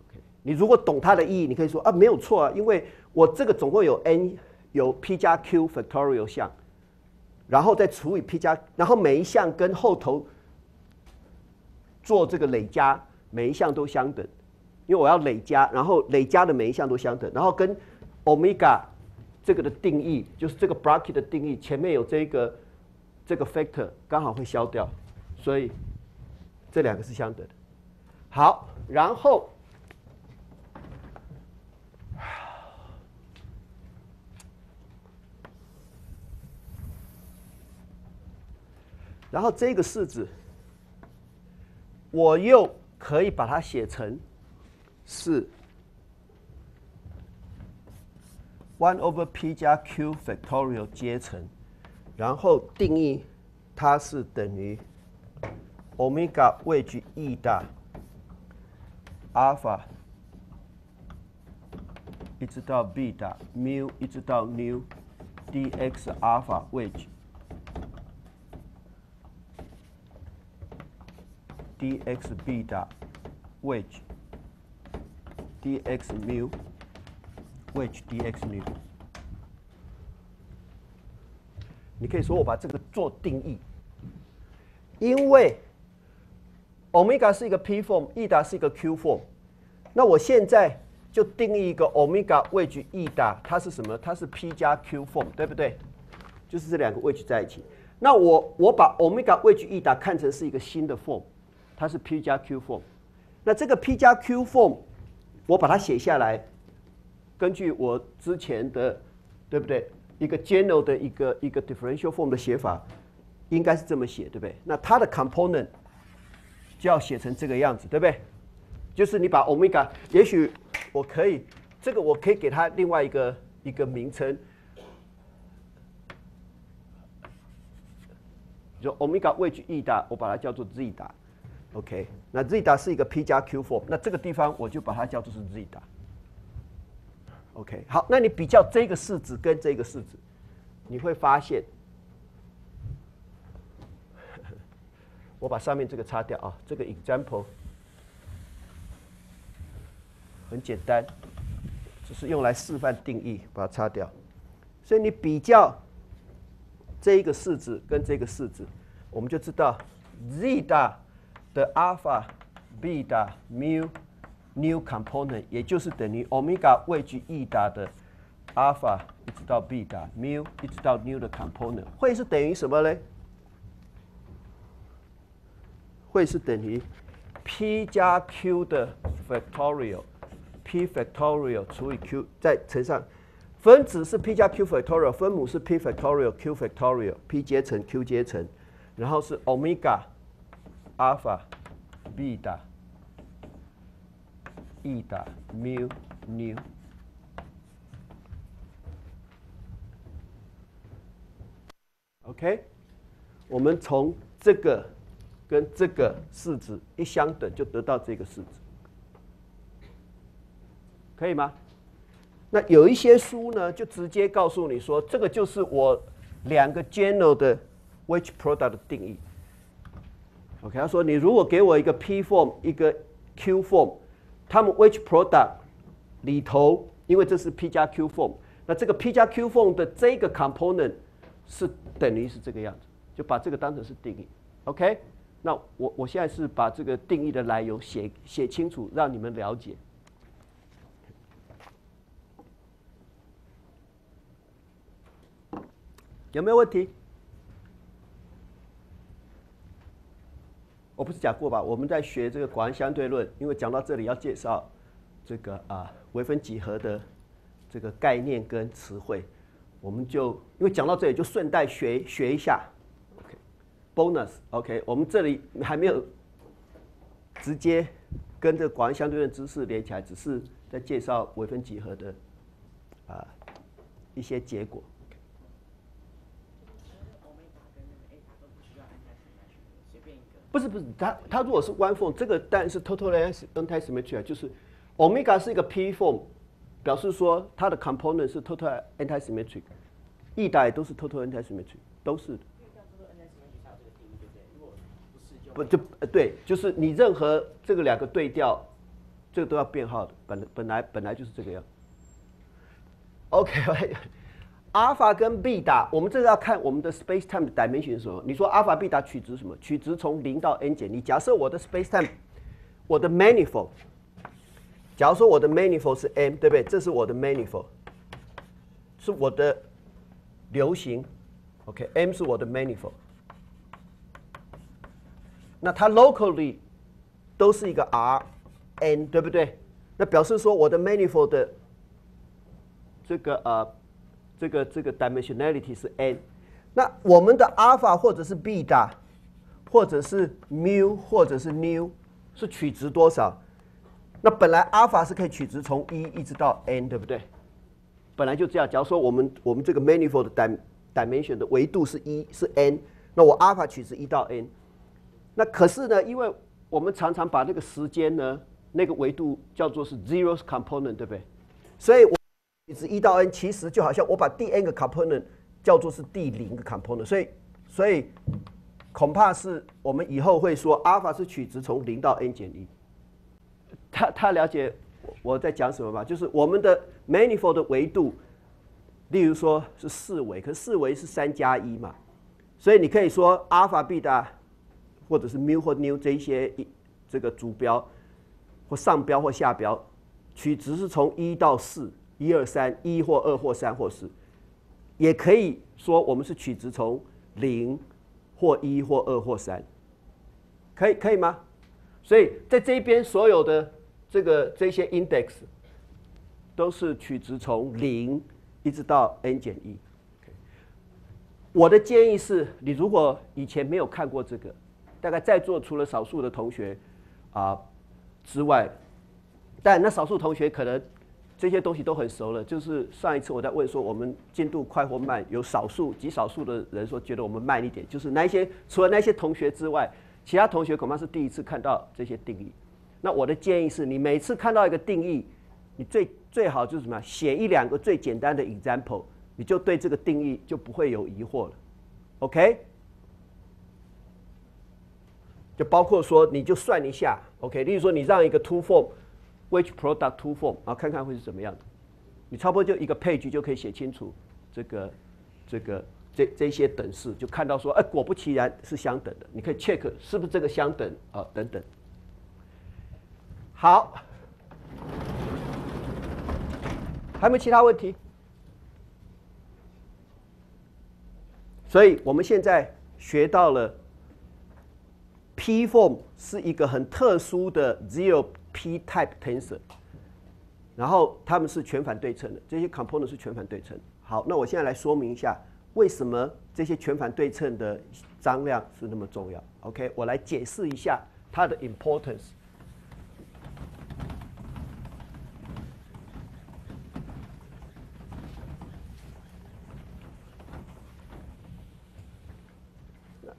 ，OK？你如果懂它的意义，你可以说啊，没有错啊，因为我这个总共有 n 有 p 加 q factorial 项，然后再除以 p 加，然后每一项跟后头做这个累加，每一项都相等，因为我要累加，然后累加的每一项都相等，然后跟 omega 这个的定义，就是这个 bracket 的定义，前面有这个这个 factor 刚好会消掉，所以。这两个是相等的。好，然后，然后这个式子，我又可以把它写成是 one over p 加 q factorial 阶乘，然后定义它是等于。omega 位置 e 大，alpha 一直到 beta，mu 一直到 nu dx alpha which dx beta which dx mu which dx mu。你可以说我把这个做定义，因为 omega 是一个 p form，易达是一个 q form，那我现在就定义一个 omega wedge 易达，它是什么？它是 p 加 q form，对不对？就是这两个 wedge 在一起。那我我把 omega wedge 易达看成是一个新的 form，它是 p 加 q form。那这个 p 加 q form，我把它写下来，根据我之前的，对不对？一个 general 的一个一个 differential form 的写法，应该是这么写，对不对？那它的 component 就要写成这个样子，对不对？就是你把 omega，也许我可以，这个我可以给它另外一个一个名称，就 omega 位置 e 大，我把它叫做 z 大，OK？那 z 大是一个 p 加 q form，那这个地方我就把它叫做是 z 大。OK，好，那你比较这个式子跟这个式子，你会发现，我把上面这个擦掉啊，这个 example 很简单，只是用来示范定义，把它擦掉。所以你比较这一个式子跟这个式子，我们就知道 z 大的 alpha、beta、mu。new component 也就是等于 omega 位居 e 大的 alpha 一直到 beta mu 一直到 new 的 component 会是等于什么呢？会是等于 p 加 q 的 factorial p factorial 除以 q 再乘上分子是 p 加 q factorial 分母是 p factorial q factorial p 阶乘 q 阶乘然后是 omega alpha beta e 的 mu new，OK，我们从这个跟这个式子一相等，就得到这个式子，可以吗？那有一些书呢，就直接告诉你说，这个就是我两个 general 的 wedge product 的定义。OK，他说你如果给我一个 p form，一个 q form。它们 which product 里头，因为这是 P 加 Q form，那这个 P 加 Q form 的这个 component 是等于是这个样子，就把这个当成是定义，OK？那我我现在是把这个定义的来由写写清楚，让你们了解，有没有问题？我不是讲过吧？我们在学这个广义相对论，因为讲到这里要介绍这个啊微分几何的这个概念跟词汇，我们就因为讲到这里就顺带学学一下，OK，bonus，OK，我们这里还没有直接跟这个广义相对论知识连起来，只是在介绍微分几何的啊一些结果。不是不是，它它如果是 one form，这个当然是 total antisymmetric，就是 omega 是一个 p form，表示说它的 component 是 total antisymmetric，e 代都是 total antisymmetric，都是。不就呃对，就是你任何这个两个对调，这个都要变号的，本本来本来就是这个样。OK。阿尔法跟贝塔，我们这个要看我们的 space time 的 dimension 什么？你说阿尔法、贝塔取值什么？取值从零到 n 减。你假设我的 space time，我的 manifold，假如说我的 manifold 是 m，对不对？这是我的 manifold，是我的流行。OK，m 是我的 manifold。那它 locally 都是一个 Rn，对不对？那表示说我的 manifold 的这个呃。这个这个 dimensionality 是 n，那我们的 alpha 或者是 b 大或者是 mu 或者是 new 是取值多少？那本来 alpha 是可以取值从一一直到 n，对不对？本来就这样。假如说我们我们这个 manifold dimension 的维度是一是 n，那我 alpha 取值一到 n，那可是呢，因为我们常常把那个时间呢那个维度叫做是 zeros component，对不对？所以我。值一到 n，其实就好像我把第 n 个 component 叫做是第零个 component，所以所以恐怕是我们以后会说阿尔法是取值从零到 n 减一。他他了解我在讲什么吧？就是我们的 manifold 的维度，例如说是四维，可四维是三加一嘛，所以你可以说阿尔法、贝塔，或者是 mu 或 nu 这一些这个主标或上标或下标，取值是从一到四，一二三，一或二或三或四，也可以说我们是取值从零或一或二或三，可以可以吗？所以在这边所有的。这个这些 index 都是取值从零一直到 n 减一。我的建议是你如果以前没有看过这个，大概在座除了少数的同学啊之外，但那少数同学可能这些东西都很熟了。就是上一次我在问说我们进度快或慢，有少数极少数的人说觉得我们慢一点，就是那些除了那些同学之外，其他同学恐怕是第一次看到这些定义。那我的建议是你每次看到一个定义，你最最好就是什么？写一两个最简单的 example，你就对这个定义就不会有疑惑了。OK？就包括说，你就算一下，OK？例如说，你让一个 two form Which product to form，啊，看看会是怎么样的。你差不多就一个 page 就可以写清楚这个这个这这些等式，就看到说，哎，果不其然是相等的。你可以 check 是不是这个相等啊，等等。好，还有没有其他问题？所以我们现在学到了 P form 是一个很特殊的 zero P type tensor，然后它们是全反对称的，这些 component 是全反对称。好，那我现在来说明一下为什么这些全反对称的张量是那么重要。OK，我来解释一下它的 importance。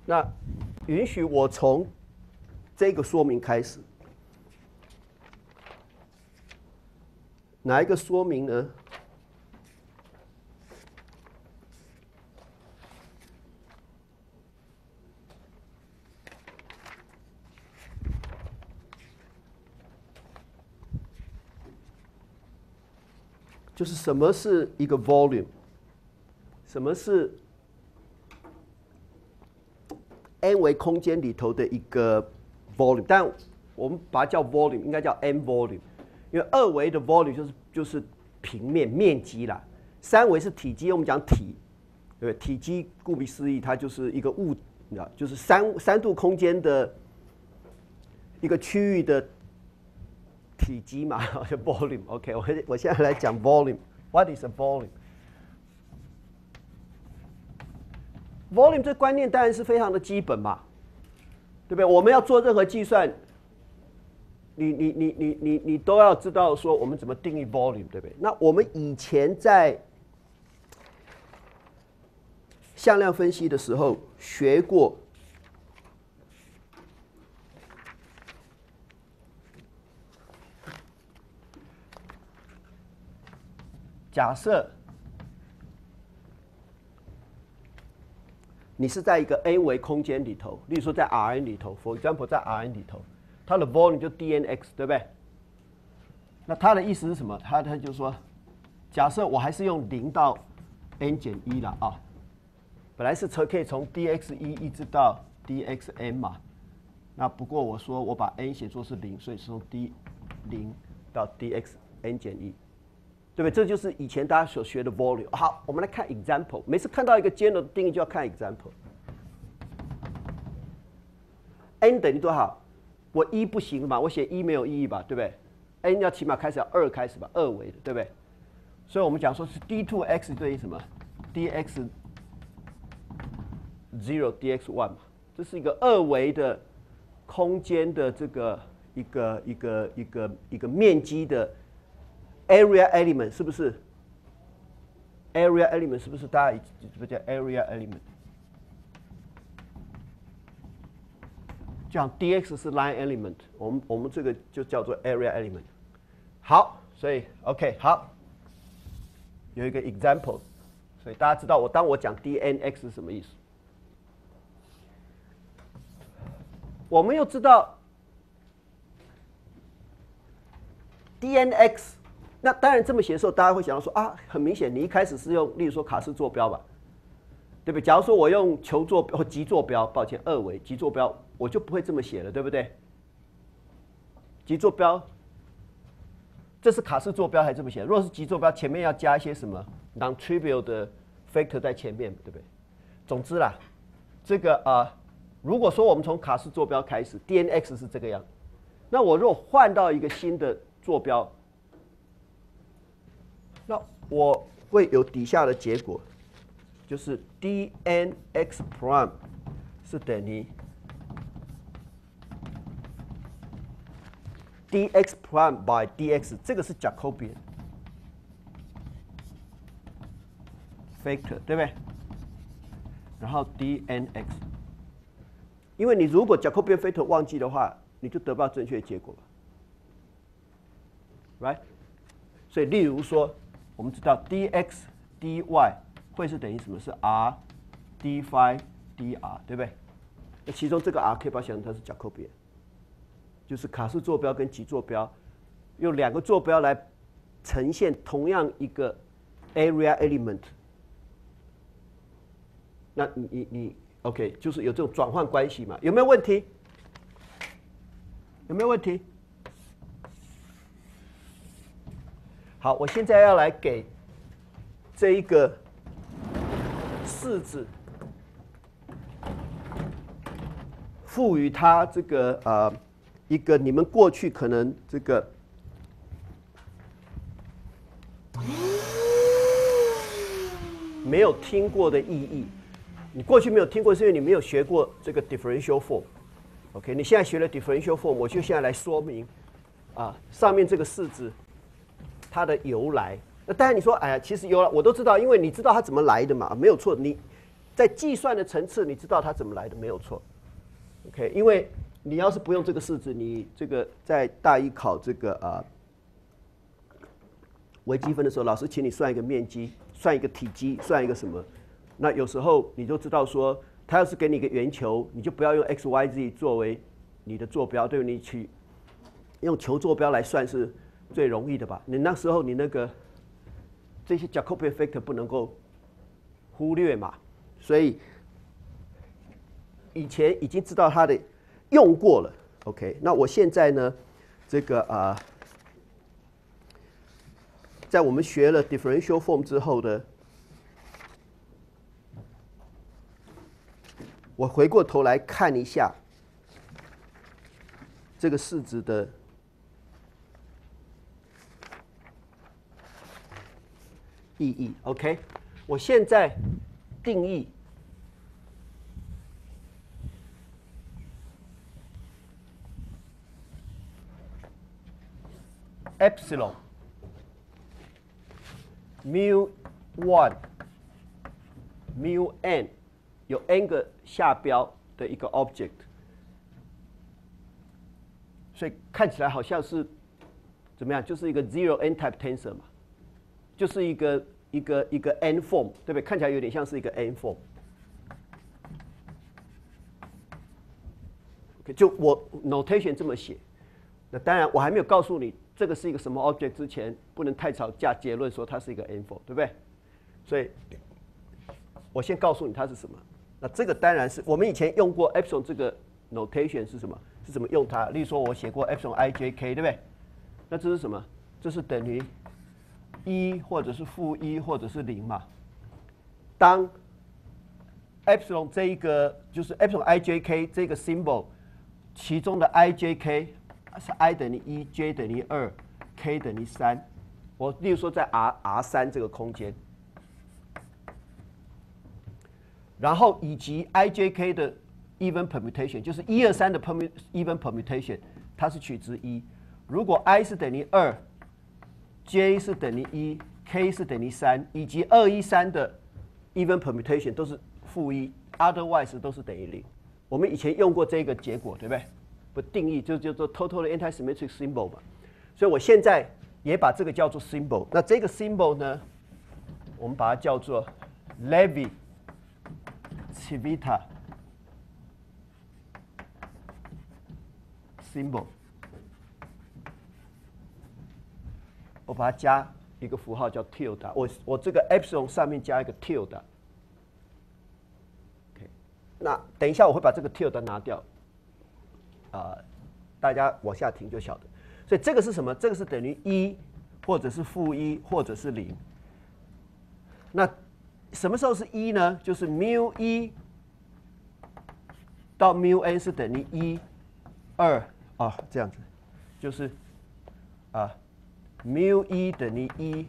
那允许我从这个说明开始，哪一个说明呢？就是什么是一个 volume，什么是？n 为空间里头的一个 volume，但我们把它叫 volume，应该叫 n volume，因为二维的 volume 就是就是平面面积啦，三维是体积，我们讲体，对不对？体积顾名思义，它就是一个物，你知道，就是三三度空间的一个区域的体积嘛，叫 volume。OK，我我现在来讲 volume，What is a volume？volume 这观念当然是非常的基本嘛，对不对？我们要做任何计算，你你你你你你都要知道说我们怎么定义 volume，对不对？那我们以前在向量分析的时候学过，假设。你是在一个 n 维空间里头，例如说在 Rn 里头，for example 在 Rn 里头，它的 volume 就 dnx，对不对？那它的意思是什么？它它就说，假设我还是用零到 n 减一了啊，本来是车可以从 dx 一一直到 dxn 嘛，那不过我说我把 n 写作是零，所以是从 d 零到 dxn 减一。对不对？这就是以前大家所学的 volume。好，我们来看 example。每次看到一个 general 的定义，就要看 example。n 等于多少？我一不行嘛？我写一没有意义吧？对不对？n 要起码开始要二开始吧？二维的，对不对？所以我们讲说是 d two x 对于什么？dx zero dx one 嘛？这是一个二维的空间的这个一个一个一个一个面积的。area element 是不是？area element 是不是大家知不叫 area element？讲 dx 是 line element，我们我们这个就叫做 area element。好，所以 OK 好，有一个 example 所以大家知道我当我讲 DNX 是什么意思？我们又知道 DNX，那当然这么写的时候，大家会想到说啊，很明显你一开始是用，例如说卡式坐标吧，对不对？假如说我用球坐标或极坐标，抱歉，二维极坐标，我就不会这么写了，对不对？极坐标，这是卡式坐标还这么写？如果是极坐标，前面要加一些什么 non-trivial 的 factor 在前面，对不对？总之啦，这个啊，如果说我们从卡式坐标开始，DNX 是这个样，那我如果换到一个新的坐标，那我会有底下的结果，就是 DNX prime 是等于。Dx prime by dx，这个是 Jacobian factor，对不对？然后 dnx，因为你如果 Jacobian factor 忘记的话，你就得不到正确结果，right？所以，例如说，我们知道 dx dy 会是等于什么？是 r d phi dr，对不对？那其中这个 r 可以把它想成它是 Jacobian。就是卡式坐标跟极坐标，用两个坐标来呈现同样一个 area element。那你你你 OK，就是有这种转换关系嘛？有没有问题？有没有问题？好，我现在要来给这一个式子赋予它这个呃。一个你们过去可能这个没有听过的意义，你过去没有听过，是因为你没有学过这个 differential form。OK，你现在学了 differential form，我就现在来说明啊，上面这个式子它的由来。那当然你说，哎呀，其实由来我都知道，因为你知道它怎么来的嘛，没有错。你在计算的层次，你知道它怎么来的，没有错。OK，因为。你要是不用这个式子，你这个在大一考这个啊微积分的时候，老师请你算一个面积，算一个体积，算一个什么？那有时候你就知道说，他要是给你一个圆球，你就不要用 x y z 作为你的坐标，对不？你去用球坐标来算是最容易的吧？你那时候你那个这些 Jacobian factor 不能够忽略嘛？所以以前已经知道它的。用过了，OK。那我现在呢？这个啊，在我们学了 differential form 之后呢，我回过头来看一下这个式子的意义。OK，我现在定义。Epsilon mu one mu n 有 n 个下标的一个 object，所以看起来好像是怎么样？就是一个 zero n type tensor 嘛，就是一个一个一个 n form，对不对？看起来有点像是一个 n form。OK，就我 notation 这么写，那当然我还没有告诉你。这个是一个什么 object？之前不能太早下结论说它是一个 info，对不对？所以，我先告诉你它是什么。那这个当然是我们以前用过 epsilon 这个 notation 是什么？是怎么用它？例如说，我写过 epsilon ijk，对不对？那这是什么？这是等于一或者是负一或者是零嘛？当 epsilon 这一个就是 epsilon ijk 这个 symbol 其中的 ijk。是 i 等于一，j 等于二，k 等于三。我例如说在 R R 三这个空间，然后以及 i j k 的 even permutation，就是一二三的 perm even permutation，它是取值一。如果 i 是等于二，j 是等于一，k 是等于三，以及二一三的 even permutation 都是负一，otherwise 都是等于零。我们以前用过这个结果，对不对？不定义就叫做 total antisymmetric symbol 嘛，所以我现在也把这个叫做 symbol。那这个 symbol 呢，我们把它叫做 Levi Civita symbol，我把它加一个符号叫 tilde，我我这个 epsilon 上面加一个 tilde。那等一下我会把这个 tilde 拿掉，啊，大家往下听就晓得。所以这个是什么？这个是等于一，或者是负一，或者是零。那什么时候是一呢？就是 mu 一到 mu n 是等于一、二啊，这样子，就是啊，mu 一等于一，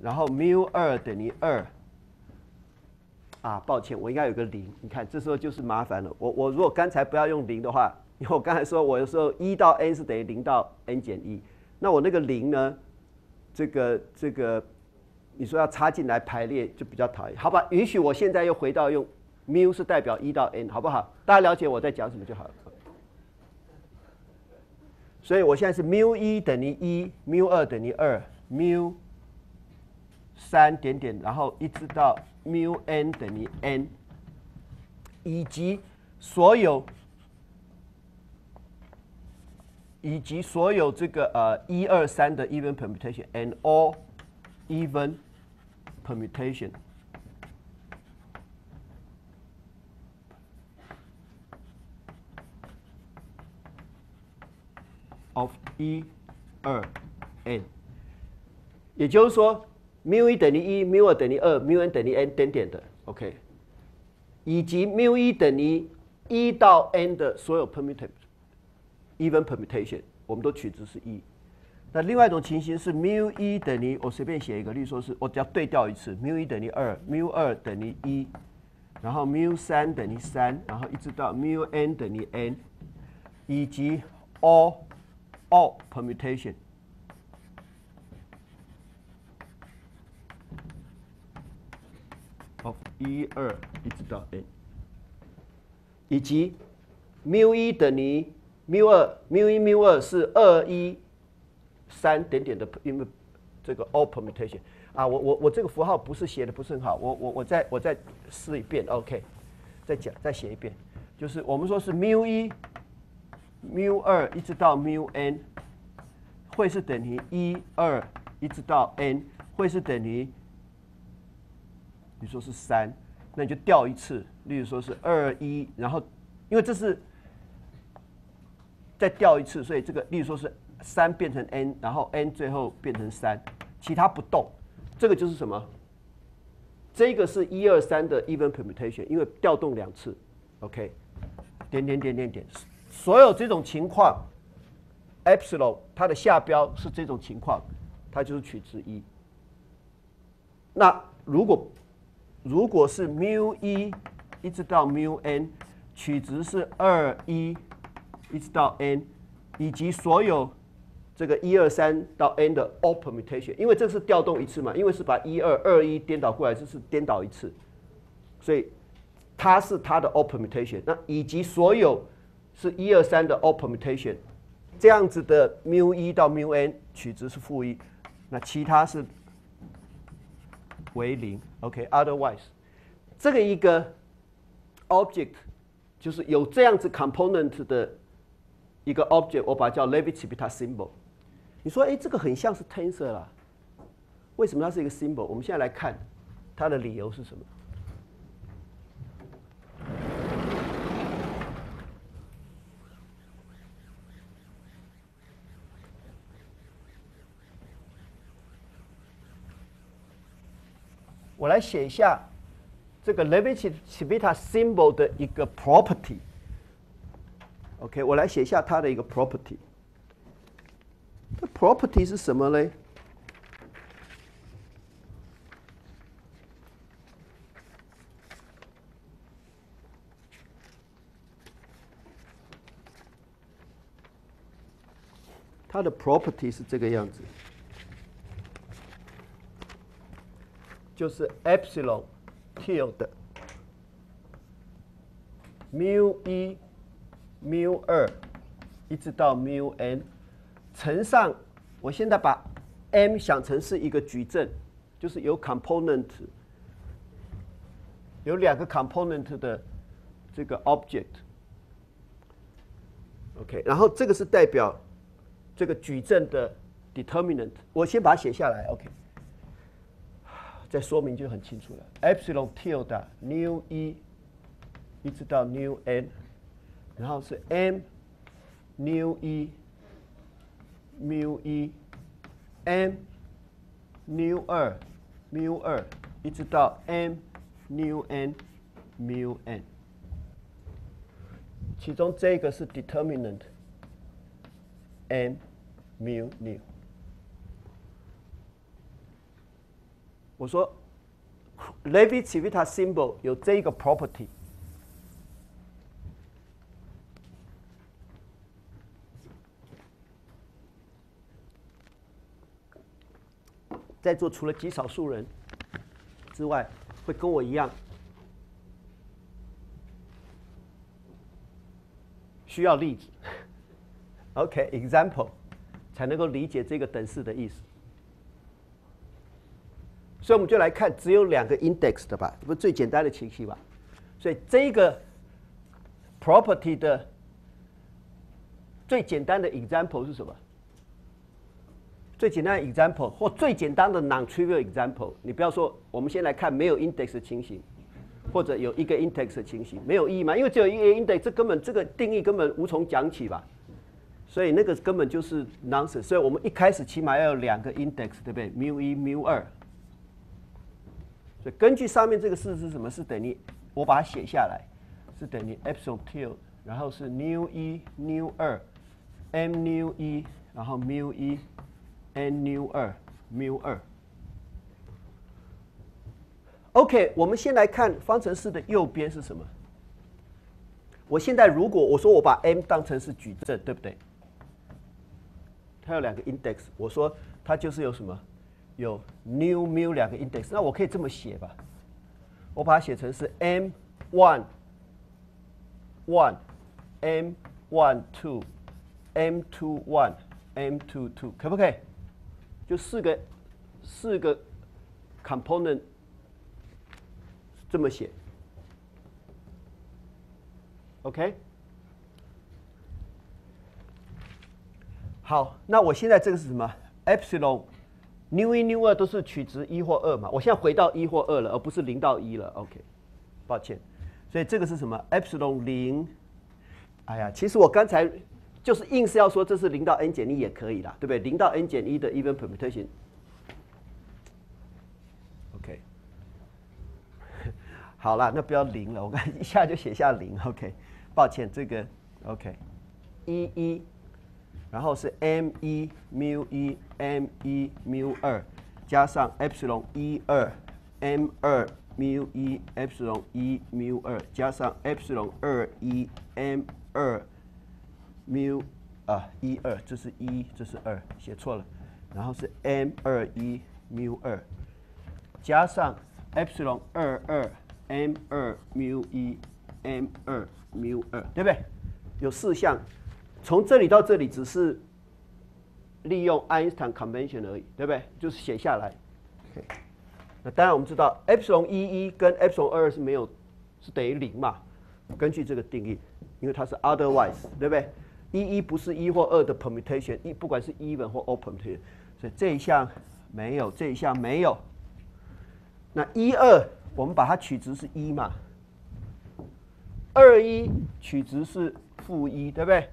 然后 mu 二等于二。啊，抱歉，我应该有个零。你看，这时候就是麻烦了。我我如果刚才不要用零的话。因为我刚才说，我有时候一到 n 是等于零到 n 减一，那我那个零呢？这个这个，你说要插进来排列就比较讨厌，好吧？允许我现在又回到用 mu 是代表一到 n，好不好？大家了解我在讲什么就好了。所以我现在是 mu 一等于一，mu 二等于二，mu 三点点，然后一直到 mu n 等于 n，以及所有。以及所有这个呃一二三的 even permutation and all even permutation of 一二 n，也就是说，mu 一等于一，mu 二等于二，mu n 等于 n 点点的，OK，以及 mu 一等于一到 n 的所有 permutation。Even permutation，我们都取值是一。那另外一种情形是 mu 一等于我随便写一个，例如说是我只要对调一次，mu 一等于二，mu 二等于一，然后 mu 三等于三，然后一直到 mu n 等于 n，以及 all all permutation of 一二一直到 n，以及 mu 一等于。Mu 二，mu 一，mu 二是二一三点点的，因为这个 all permutation 啊，我我我这个符号不是写的不是很好，我我我再我再试一遍，OK，再讲再写一遍，就是我们说是 mu 一，mu 二一直到 mu n 会是等于一二一直到 n 会是等于，你说是三，那你就调一次，例如说是二一，然后因为这是。再调一次，所以这个，例如说是三变成 n，然后 n 最后变成三，其他不动，这个就是什么？这个是一二三的 even permutation，因为调动两次，OK，点点点点点，所有这种情况，epsilon 它的下标是这种情况，它就是取值一。那如果如果是 mu 一一直到 mu n，取值是二一。一直到 n，以及所有这个一二三到 n 的 all permutation，因为这是调动一次嘛，因为是把一二二一颠倒过来，这是颠倒一次，所以它是它的 all permutation。那以及所有是一二三的 all permutation，这样子的 mu 一到 mu n 取值是负一，那其他是为零。OK，otherwise，这个一个 object 就是有这样子 component 的。一个 object，我把它叫 Levi-Civita symbol。你说，哎，这个很像是 tensor 啦，为什么它是一个 symbol？我们现在来看它的理由是什么。我来写一下这个 Levi-Civita symbol 的一个 property。OK，我来写下它的一个 property。它 property 是什么嘞？它的 property 是这个样子，就是 epsilon tilde mu 一。Mu 二一直到 mu n 乘上，我现在把 m 想成是一个矩阵，就是有 component 有两个 component 的这个 object。OK，然后这个是代表这个矩阵的 determinant。我先把它写下来，OK。再说明就很清楚了。epsilon tilde nu 一一直到 nu n，然后是 m nu 一 mu 一 m nu 二 mu 二一直到 m nu n mu n。其中这个是 determinant n mu nu。我说，Levi-Civita symbol 有这个 property， 在座除了极少数人之外，会跟我一样需要例子。OK，example 才能够理解这个等式的意思。所以我们就来看只有两个 index 的吧，这不最简单的情形吧？所以这个 property 的最简单的 example 是什么？最简单的 example 或最简单的 non-trivial example，你不要说，我们先来看没有 index 的情形，或者有一个 index 的情形，没有意义嘛？因为只有一个 index，这根本这个定义根本无从讲起吧？所以那个根本就是 nonsense。所以我们一开始起码要有两个 index，对不对？mu 一，mu 二。所以根据上面这个式是什么？是等于我把它写下来，是等于 epsilon tilde，然后是 mu 一 mu 二 m nu 一，然后 mu 一 nu 二 mu 二。OK，我们先来看方程式的右边是什么？我现在如果我说我把 m 当成是矩阵，对不对？它有两个 index，我说它就是有什么？有 new mu 两个 index，那我可以这么写吧？我把它写成是 m one one m one two m two one m two two，可不可以？就四个四个 component 这么写，OK？好，那我现在这个是什么？epsilon new 一 new 二都是取值一或二嘛，我现在回到一或二了，而不是零到一了。OK，抱歉，所以这个是什么？epsilon 零。哎呀，其实我刚才就是硬是要说这是零到 n 减一也可以啦，对不对？零到 n 减一的 even permutation。OK，好啦，那不要零了，我刚一下就写下零。OK，抱歉，这个 OK，一一。然后是 m 一 mu 一 m 一 mu 二加上 epsilon 一二 m 二 mu 一 epsilon 一 mu 二加上 epsilon 二一 m 二 mu 啊一二这是一这是二写错了，然后是 m 二一 mu 二加上 epsilon 二二 m 二 mu 一 m 二 mu 二对不对？有四项。从这里到这里只是利用爱因斯坦 convention 而已，对不对？就是写下来。那当然我们知道 epsilon 一一跟 epsilon 二是没有是等于零嘛？根据这个定义，因为它是 otherwise，对不对？一一不是一或二的 permutation，一不管是 even 或 operation 所以这一项没有，这一项没有。那一二我们把它取值是一嘛？二一取值是负一，对不对？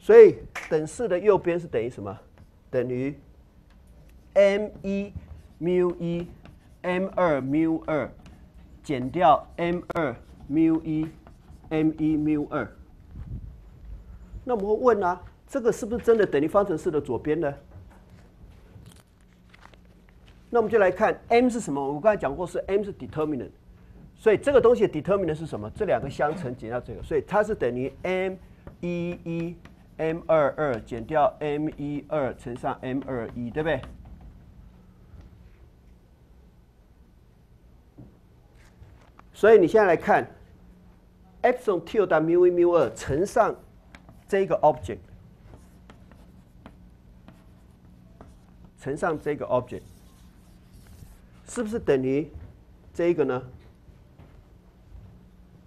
所以等式的右边是等于什么？等于 m 一 mu 一 m 二 mu 二减掉 m 二 mu 一 m 一 mu 二。那我们会问啊，这个是不是真的等于方程式的左边呢？那我们就来看 m 是什么？我刚才讲过是 m 是 determinant，所以这个东西 determinant 是什么？这两个相乘减掉这个，所以它是等于 m 一一。m 二二减掉 m 一二乘上 m 二一，对不对？所以你现在来看，epsilon tilde mu 一 mu 二乘上这个 object，乘上这个 object，是不是等于这个呢？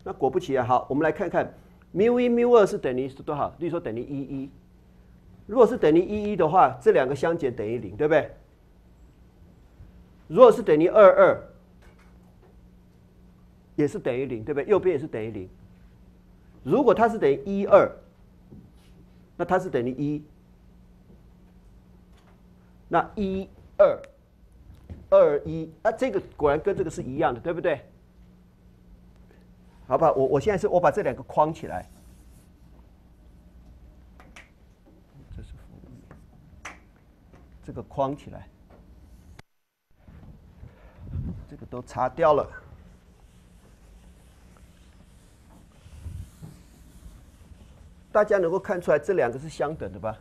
那果不其然，好，我们来看看，mu 一 mu 二是等于多少？例如说等于一一。如果是等于一一的话，这两个相减等于零，对不对？如果是等于二二，也是等于零，对不对？右边也是等于零。如果它是等于一二，那它是等于一。那一二二一，那这个果然跟这个是一样的，对不对？好吧，我我现在是我把这两个框起来。这个框起来，这个都擦掉了。大家能够看出来这两个是相等的吧？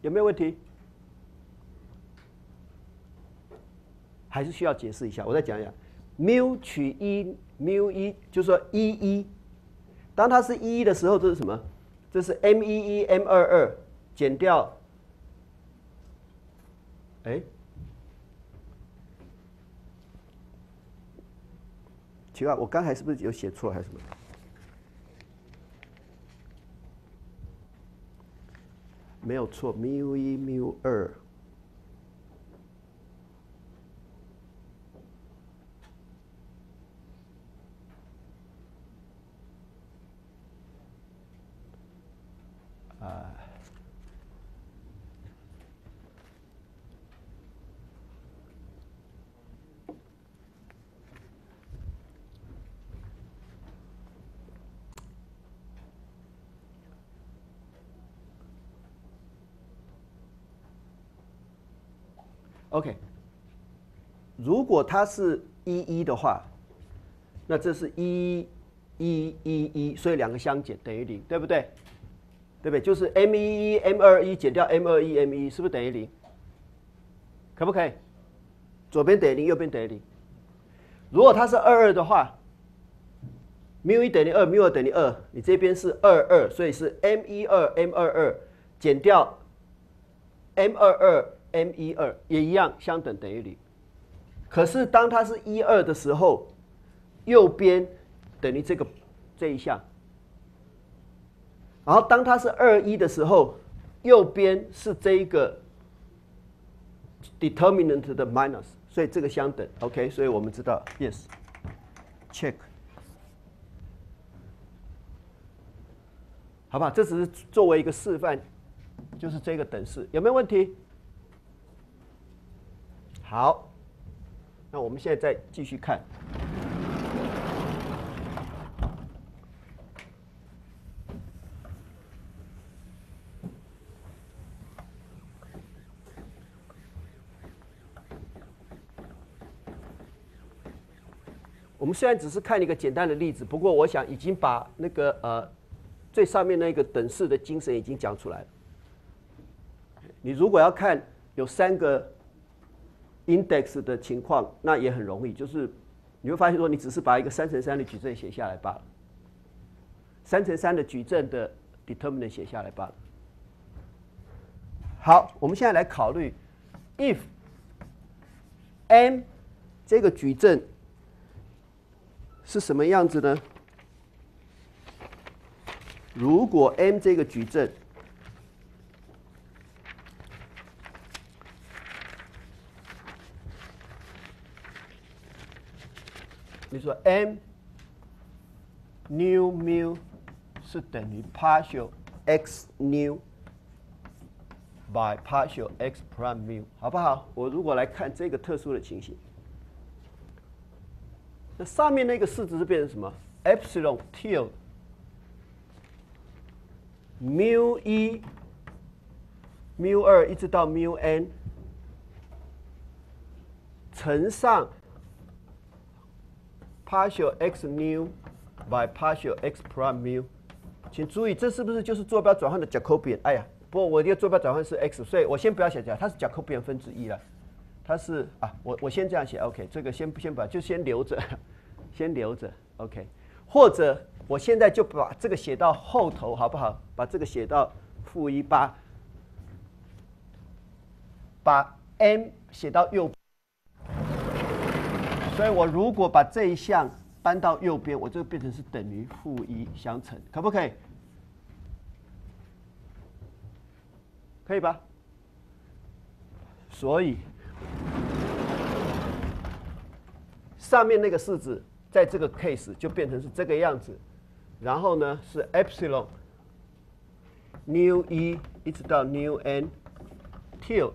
有没有问题？还是需要解释一下？我再讲一讲，mu 取一。mu 一就是说一一，当它是一一的时候，这是什么？这是 m 一一 m 二二减掉，哎，奇怪，我刚才是不是有写错还是什么？没有错，mu 一 mu 二。OK，如果它是一一的话，那这是一一一一，所以两个相减等于零，对不对？对不对？就是 m 一一 m 二一减掉 m 二一 m 一，是不是等于零？可不可以？左边等于零，右边等于零。如果它是二二的话，mu 一等于二，mu 二等于二，你这边是二二，所以是 m 一二 m 二二减掉 m 二二。M 一二也一样相等等于零，可是当它是一二的时候，右边等于这个这一项，然后当它是二一的时候，右边是这一个 determinant 的 minus，所以这个相等，OK，所以我们知道 yes，check，好不好？这只是作为一个示范，就是这个等式有没有问题？好，那我们现在再继续看。我们虽然只是看一个简单的例子，不过我想已经把那个呃最上面那个等式的精神已经讲出来了。你如果要看有三个。Index 的情况那也很容易，就是你会发现说，你只是把一个三乘三的矩阵写下来罢了，三乘三的矩阵的 determinant 写下来罢了。好，我们现在来考虑，if m 这个矩阵是什么样子呢？如果 m 这个矩阵你说 m new mu 是等于 partial x new by partial x prime mu，好不好？我如果来看这个特殊的情形，那上面那个式子是变成什么？epsilon tilde mu 一 mu 二一直到 mu n 乘上。Partial x new by partial x prime mu，请注意，这是不是就是坐标转换的 Jacobian？哎呀，不过我这个坐标转换是 x，所以我先不要写这样，它是 Jacobian 分之一了。它是啊，我我先这样写，OK，这个先先把就先留着，先留着，OK。或者我现在就把这个写到后头，好不好？把这个写到负一八把 m 写到右，所以我如果把这一项搬到右边，我就变成是等于负一相乘，可不可以？可以吧？所以上面那个式子在这个 case 就变成是这个样子，然后呢是 epsilon new 一一直到 new n till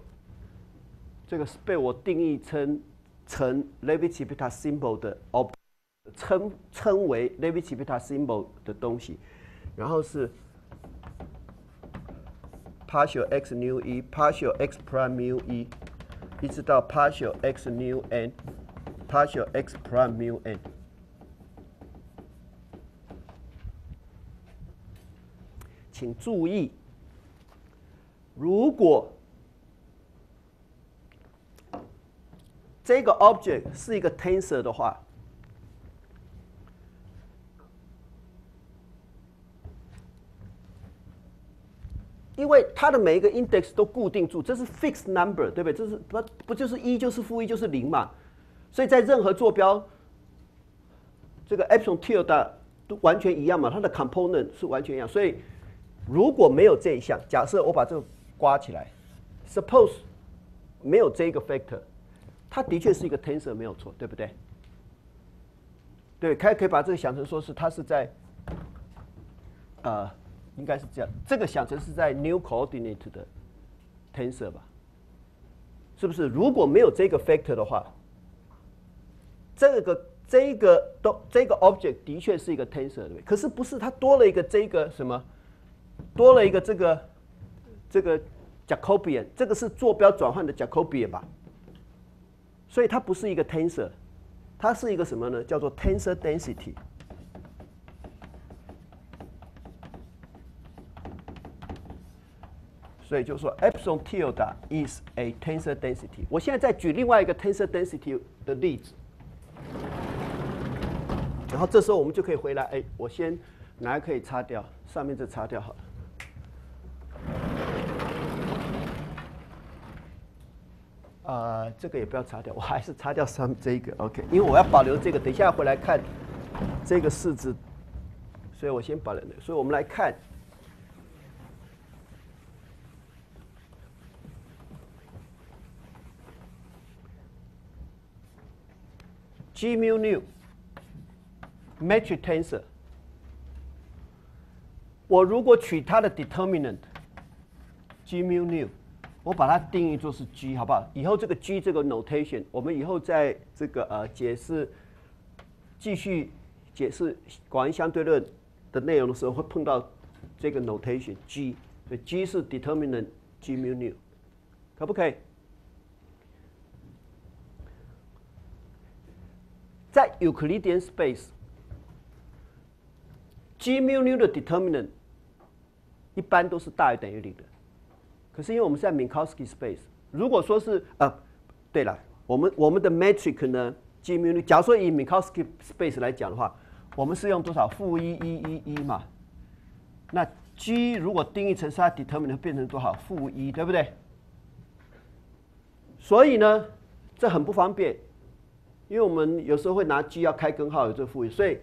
这个是被我定义成成 Levi-Civita symbol 的 ob 称称为 Levi-Civita symbol 的东西，然后是。partial x new 一，partial x prime mu 一，一直到 partial x new n，partial x prime mu n。请注意，如果这个 object 是一个 tensor 的话，因为它的每一个 index 都固定住，这是 fixed number，对不对？这是不不就是一就是负一就是零嘛？所以在任何坐标，这个 epsilon tilde 都完全一样嘛，它的 component 是完全一样。所以如果没有这一项，假设我把这个刮起来，suppose 没有这个 factor，它的确是一个 tensor 没有错，对不对？对，可以可以把这个想成说是它是在，呃。应该是这样，这个想成是在 new coordinate 的 tensor 吧？是不是？如果没有这个 factor 的话，这个这个都这个 object 的确是一个 tensor 对对？可是不是它多了一个这个什么？多了一个这个这个 Jacobian，这个是坐标转换的 Jacobian 吧？所以它不是一个 tensor，它是一个什么呢？叫做 tensor density。所以就说 epsilon tilde is a tensor density。我现在再举另外一个 tensor density 的例子，然后这时候我们就可以回来。哎，我先哪可以擦掉？上面这擦掉好了。啊，这个也不要擦掉，我还是擦掉上这一个 OK，因为我要保留这个，等一下回来看这个式子，所以我先保留那个。所以我们来看。G mu new matrix tensor，我如果取它的 determinant G mu new，我把它定义作是 G，好不好？以后这个 G 这个 notation，我们以后在这个呃解释继续解释广义相对论的内容的时候，会碰到这个 notation G，所以 G 是 determinant G mu nu，可不可以？在 Euclidean space，G mu nu 的 determinant 一般都是大于等于零的。可是因为我们是在 Minkowski space，如果说是呃，对了，我们我们的 metric 呢，G mu 假如说以 Minkowski space 来讲的话，我们是用多少负一一一一嘛？那 G 如果定义成是它 determinant 变成多少负一，对不对？所以呢，这很不方便。因为我们有时候会拿 G 要开根号有这个复义，所以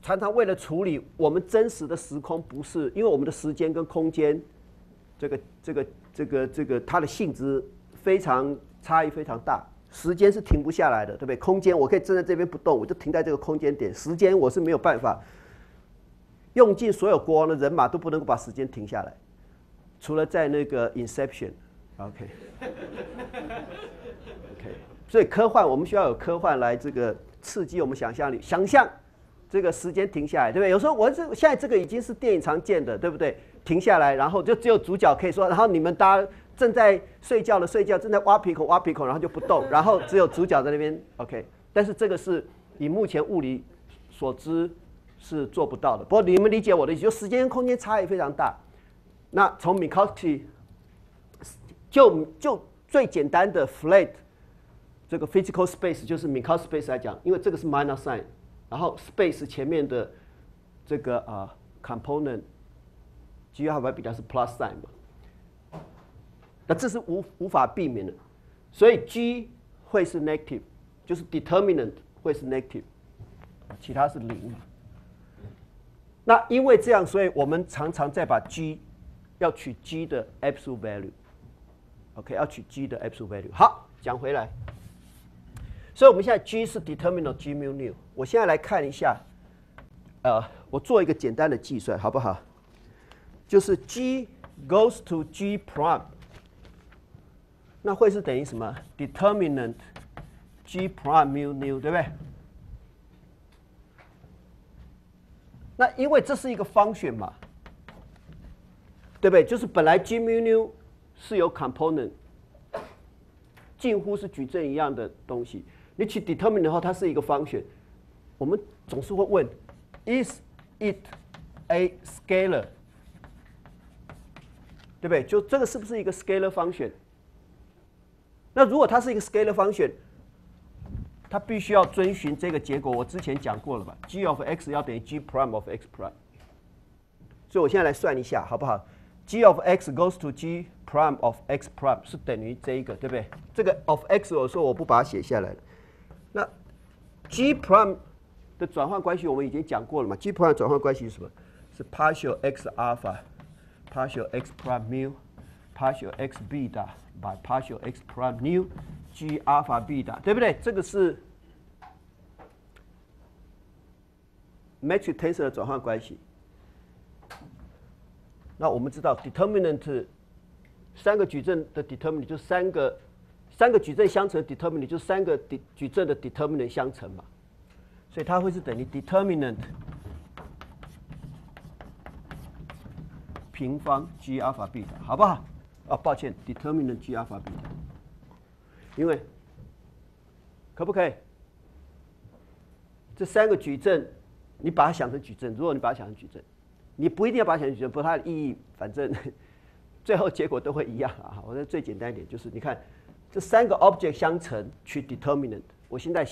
常常为了处理我们真实的时空不是，因为我们的时间跟空间，这个这个这个这个它的性质非常差异非常大，时间是停不下来的，对不对？空间我可以站在这边不动，我就停在这个空间点，时间我是没有办法用尽所有国王的人马都不能够把时间停下来，除了在那个 Inception，OK。所以科幻，我们需要有科幻来这个刺激我们想象力，想象这个时间停下来，对不对？有时候我这现在这个已经是电影常见的，对不对？停下来，然后就只有主角可以说，然后你们大家正在睡觉的睡觉，正在挖鼻孔挖鼻孔，然后就不动，然后只有主角在那边 OK。但是这个是以目前物理所知是做不到的。不过你们理解我的意思，就时间跟空间差异非常大。那从 Minkowski 就就最简单的 flat。这个 physical space 就是 Minkowski space 来讲，因为这个是 minus sign，然后 space 前面的这个啊 component，G 和 Y 比较是 plus sign 嘛。那这是无无法避免的，所以 G 会是 negative，就是 determinant 会是 negative，其他是零。那因为这样，所以我们常常再把 G 要取 G 的 absolute value，OK，要取 G 的 absolute value。好，讲回来，所以我们现在 G 是 determinant G mu nu。我现在来看一下，呃，我做一个简单的计算，好不好？就是 G goes to G prime，那会是等于什么？determinant G prime mu nu，对不对？那因为这是一个方选嘛，对不对？就是本来 G mu nu 是有 component，近乎是矩阵一样的东西。你去 determine 的话，它是一个方选。我们总是会问：Is it a scalar？对不对？就这个是不是一个 scalar 方选？那如果它是一个 scalar 方选，它必须要遵循这个结果。我之前讲过了吧？G of x 要等于 G prime of x prime。所以我现在来算一下，好不好？G of x goes to G prime of x prime 是等于这一个，对不对？这个 of x 我说我不把它写下来了。那 G prime 的转换关系我们已经讲过了嘛？G prime 转换关系是什么？是 partial x alpha partial x prime mu partial x beta by partial x prime nu G alpha beta，对不对？这个是 matrix tensor 的转换关系。那我们知道 determinant 三个矩阵的 determinant 就三个三个矩阵相乘 determinant 就三个矩阵的 determinant 相乘嘛。所以它会是等于 determinant 平方 G alpha beta，好不好？啊，抱歉，determinant G alpha beta，因为可不可以？这三个矩阵，你把它想成矩阵，如果你把它想成矩阵，你不一定要把它想成矩阵，不它的意义反正 最后结果都会一样啊。我觉得最简单一点就是，你看这三个 object 相乘取 determinant，我现在。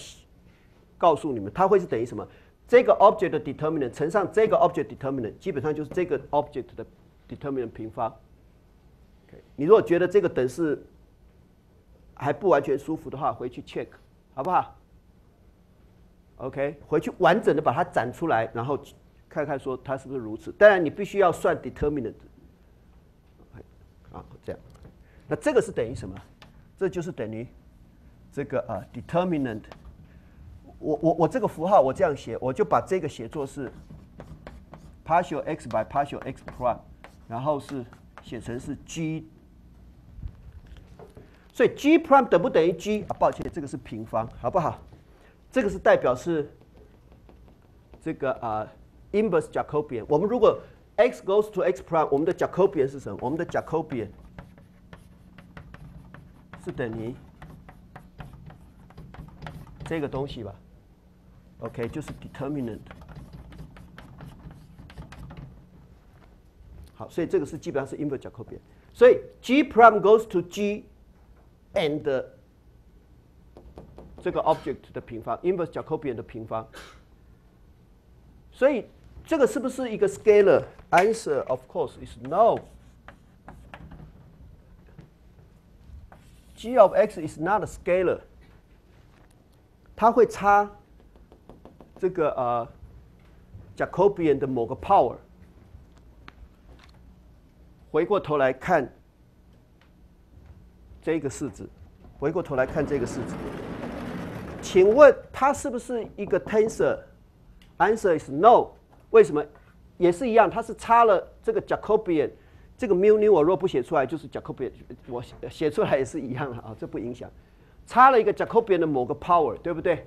告诉你们，它会是等于什么？这个 object determinant 乘上这个 object determinant，基本上就是这个 object 的 determinant 平方。你如果觉得这个等式还不完全舒服的话，回去 check 好不好？OK，回去完整的把它展出来，然后看看说它是不是如此。当然，你必须要算 determinant。啊，这样，那这个是等于什么？这就是等于这个啊 determinant。我我我这个符号我这样写，我就把这个写作是 partial x by partial x prime，然后是写成是 g，所以 g prime 等不等于 g 啊？抱歉，这个是平方，好不好？这个是代表是这个啊 inverse Jacobian。我们如果 x goes to x prime，我们的 Jacobian 是什么？我们的 Jacobian 是等于这个东西吧？OK，就是 determinant。好，所以这个是基本上是 inverse Jacobian。所以 G prime goes to G and 这个 object 的平方，inverse Jacobian 的平方。所以这个是不是一个 scalar？Answer of course is no。G of x is not a scalar。它会差。这个呃，Jacobian 的某个 power， 回过头来看这个式子，回过头来看这个式子，请问它是不是一个 tensor？Answer is no。为什么？也是一样，它是差了这个 Jacobian，这个 mu nu 我若不写出来就是 Jacobian，我写出来也是一样的啊，这不影响。差了一个 Jacobian 的某个 power，对不对？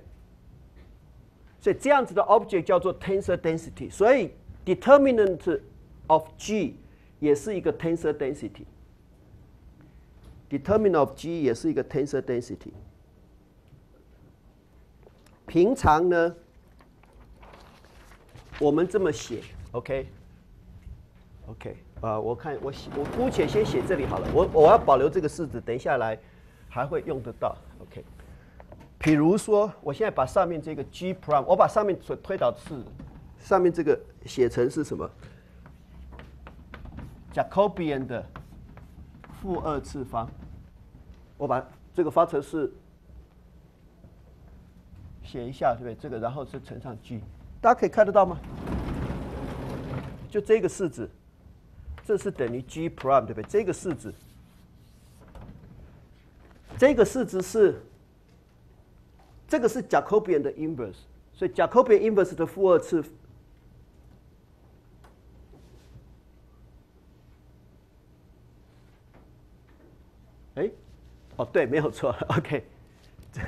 所以这样子的 object 叫做 tensor density，所以 determinant of G 也是一个 tensor density。determinant of G 也是一个 tensor density。平常呢，我们这么写，OK，OK，啊，我看我写，我姑且先写这里好了，我我要保留这个式子，等一下来还会用得到，OK。比如说，我现在把上面这个 G prime，我把上面所推导式上面这个写成是什么？Jacobian 的负二次方，我把这个方程式写一下，对不对？这个然后是乘上 g，大家可以看得到吗？就这个式子，这是等于 g prime，对不对？这个式子，这个式子是这个是 Jacobian 的 inverse，所以 Jacobian inverse 的负二次。哎，哦，对，没有错，OK，这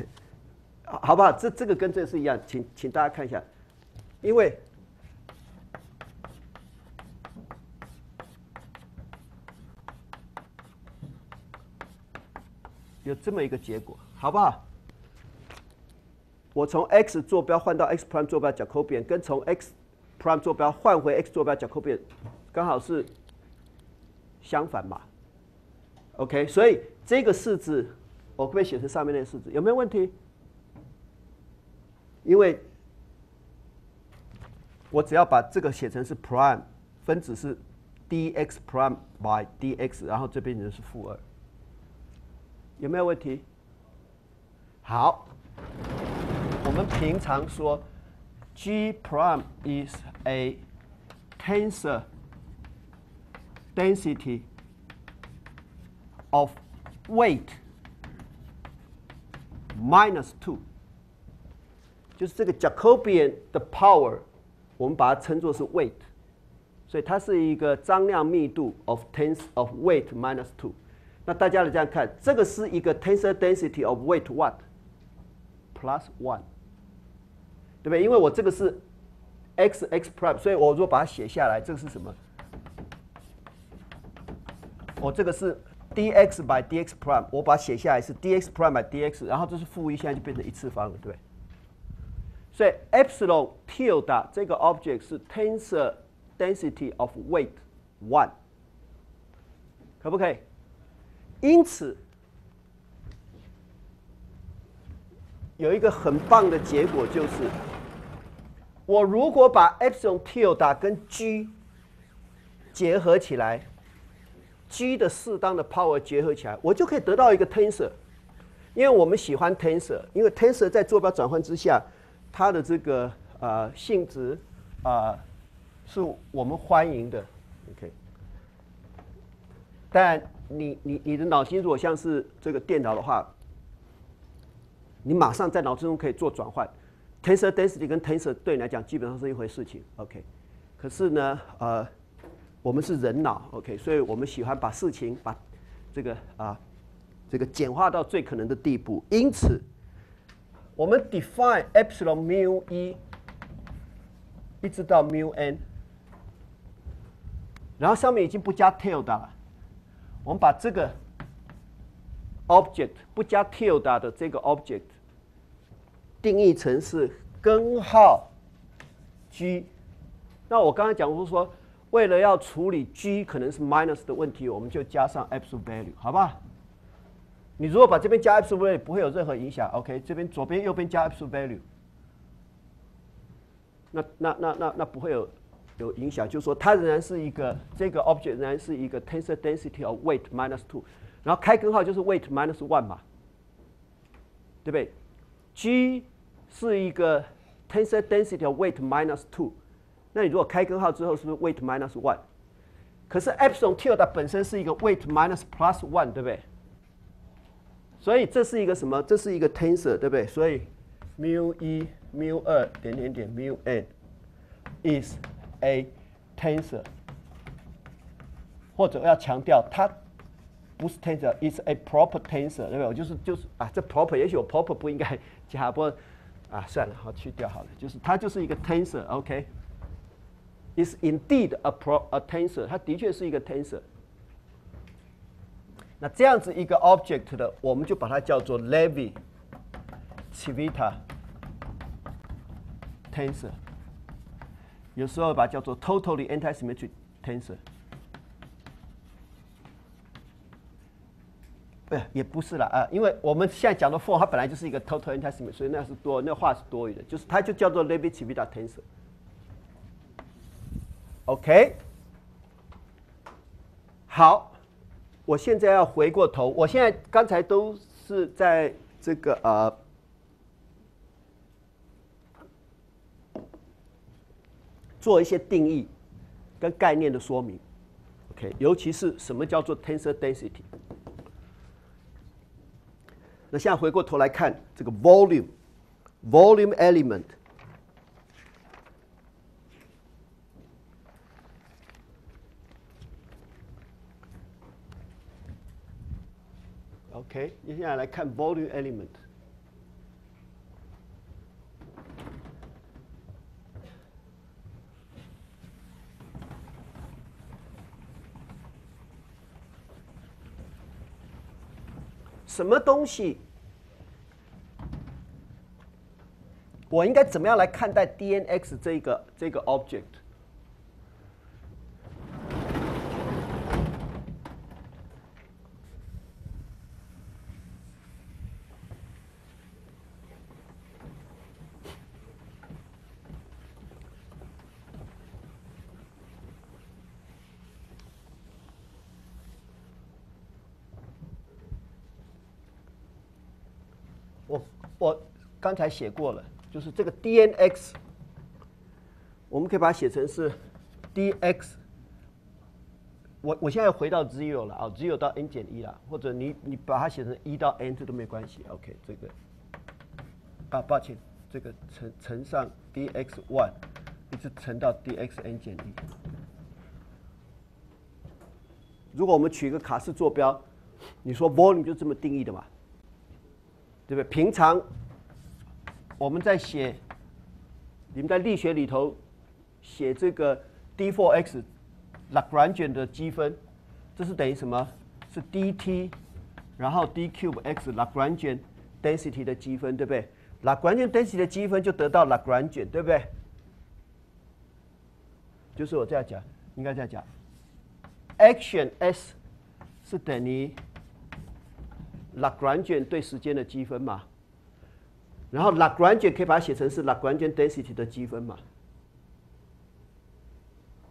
好不好？这这个跟这是一样，请请大家看一下，因为有这么一个结果，好不好？我从 x 坐标换到 x prime 坐标 Jacobian，跟从 x prime 坐标换回 x 坐标 Jacobian，刚好是相反嘛？OK，所以。这个式子，我可不可以写成上面那个式子？有没有问题？因为我只要把这个写成是 prime，分子是 dx prime by dx，然后这边就是负二，有没有问题？好，我们平常说 g prime is a tensor density of weight minus two，就是这个 Jacobian 的 power，我们把它称作是 weight，所以它是一个张量密度 of tens of weight minus two。那大家来这样看，这个是一个 tensor density of weight what plus one，对不对？因为我这个是 x x prime，所以我如果把它写下来，这个是什么？我这个是。 dx by dx prime，我把它写下来是 dx prime by dx，然后这是负一，现在就变成一次方了，对。所以 epsilon tilde 这个 object 是 tensor density of weight one，可不可以？因此有一个很棒的结果就是，我如果把 epsilon tilde 跟 g 结合起来。G 的适当的 power 结合起来，我就可以得到一个 tensor，因为我们喜欢 tensor，因为 tensor 在坐标转换之下，它的这个呃性质啊是我们欢迎的，OK。但你你你的脑筋如果像是这个电脑的话，你马上在脑子中可以做转换，tensor density 跟 tensor 对你来讲基本上是一回事情，OK。可是呢，呃。我们是人脑，OK，所以我们喜欢把事情把这个啊这个简化到最可能的地步。因此，我们 define epsilon mu 一一直到 mu n，然后上面已经不加 tilde 了。我们把这个 object 不加 tilde 的这个 object 定义成是根号 g。那我刚才讲过说。为了要处理 g 可能是 minus 的问题，我们就加上 absolute value，好吧？你如果把这边加 absolute value，不会有任何影响。OK，这边左边右边加 absolute value，那那那那那不会有有影响，就是说它仍然是一个这个 object 仍然是一个 tensor density of weight minus two，然后开根号就是 weight minus one 嘛，对不对？g 是一个 tensor density of weight minus two。那你如果开根号之后，是不是 weight minus one？可是 epsilon tilde 本身是一个 weight minus plus one，对不对？所以这是一个什么？这是一个 tensor，对不对？所以 mu 一 mu 二点点点 mu n is a tensor，或者要强调它不是 tensor，is a proper tensor，对不对？我就是就是啊，这 proper 也许我 proper 不应该加，不啊算了，好去掉好了，就是它就是一个 tensor，OK。Is indeed a pro a tensor，它的确是一个 tensor。那这样子一个 object 的，我们就把它叫做 Levi-Civita tensor。有时候把它叫做 totally antisymmetric tensor。不，也不是了啊，因为我们现在讲的 for 它本来就是一个 totally antisymmetric，所以那是多，那话是多余的，就是它就叫做 Levi-Civita tensor。OK，好，我现在要回过头，我现在刚才都是在这个呃做一些定义跟概念的说明，OK，尤其是什么叫做 tensor density。那现在回过头来看这个 volume，volume element。OK，接下来来看 volume element。什么东西？我应该怎么样来看待 DNX 这个这个 object？我我刚才写过了，就是这个 DNX，我们可以把它写成是 DX。我我现在回到 zero 了啊，zero 到 n 减一了，或者你你把它写成一到 n 这都没关系。OK，这个啊，抱歉，这个乘乘上 DX one，一直乘到 DX n 减一。如果我们取一个卡式坐标，你说 volume 就这么定义的嘛？对不对？平常我们在写，你们在力学里头写这个 d4x Lagrangian 的积分，这是等于什么？是 dt，然后 d cube x Lagrangian density 的积分，对不对？Lagrangian density 的积分就得到 Lagrangian，对不对？就是我这样讲，应该这样讲，action s 是等于 Lagrangian 对时间的积分嘛，然后 Lagrangian 可以把它写成是 Lagrangian density 的积分嘛，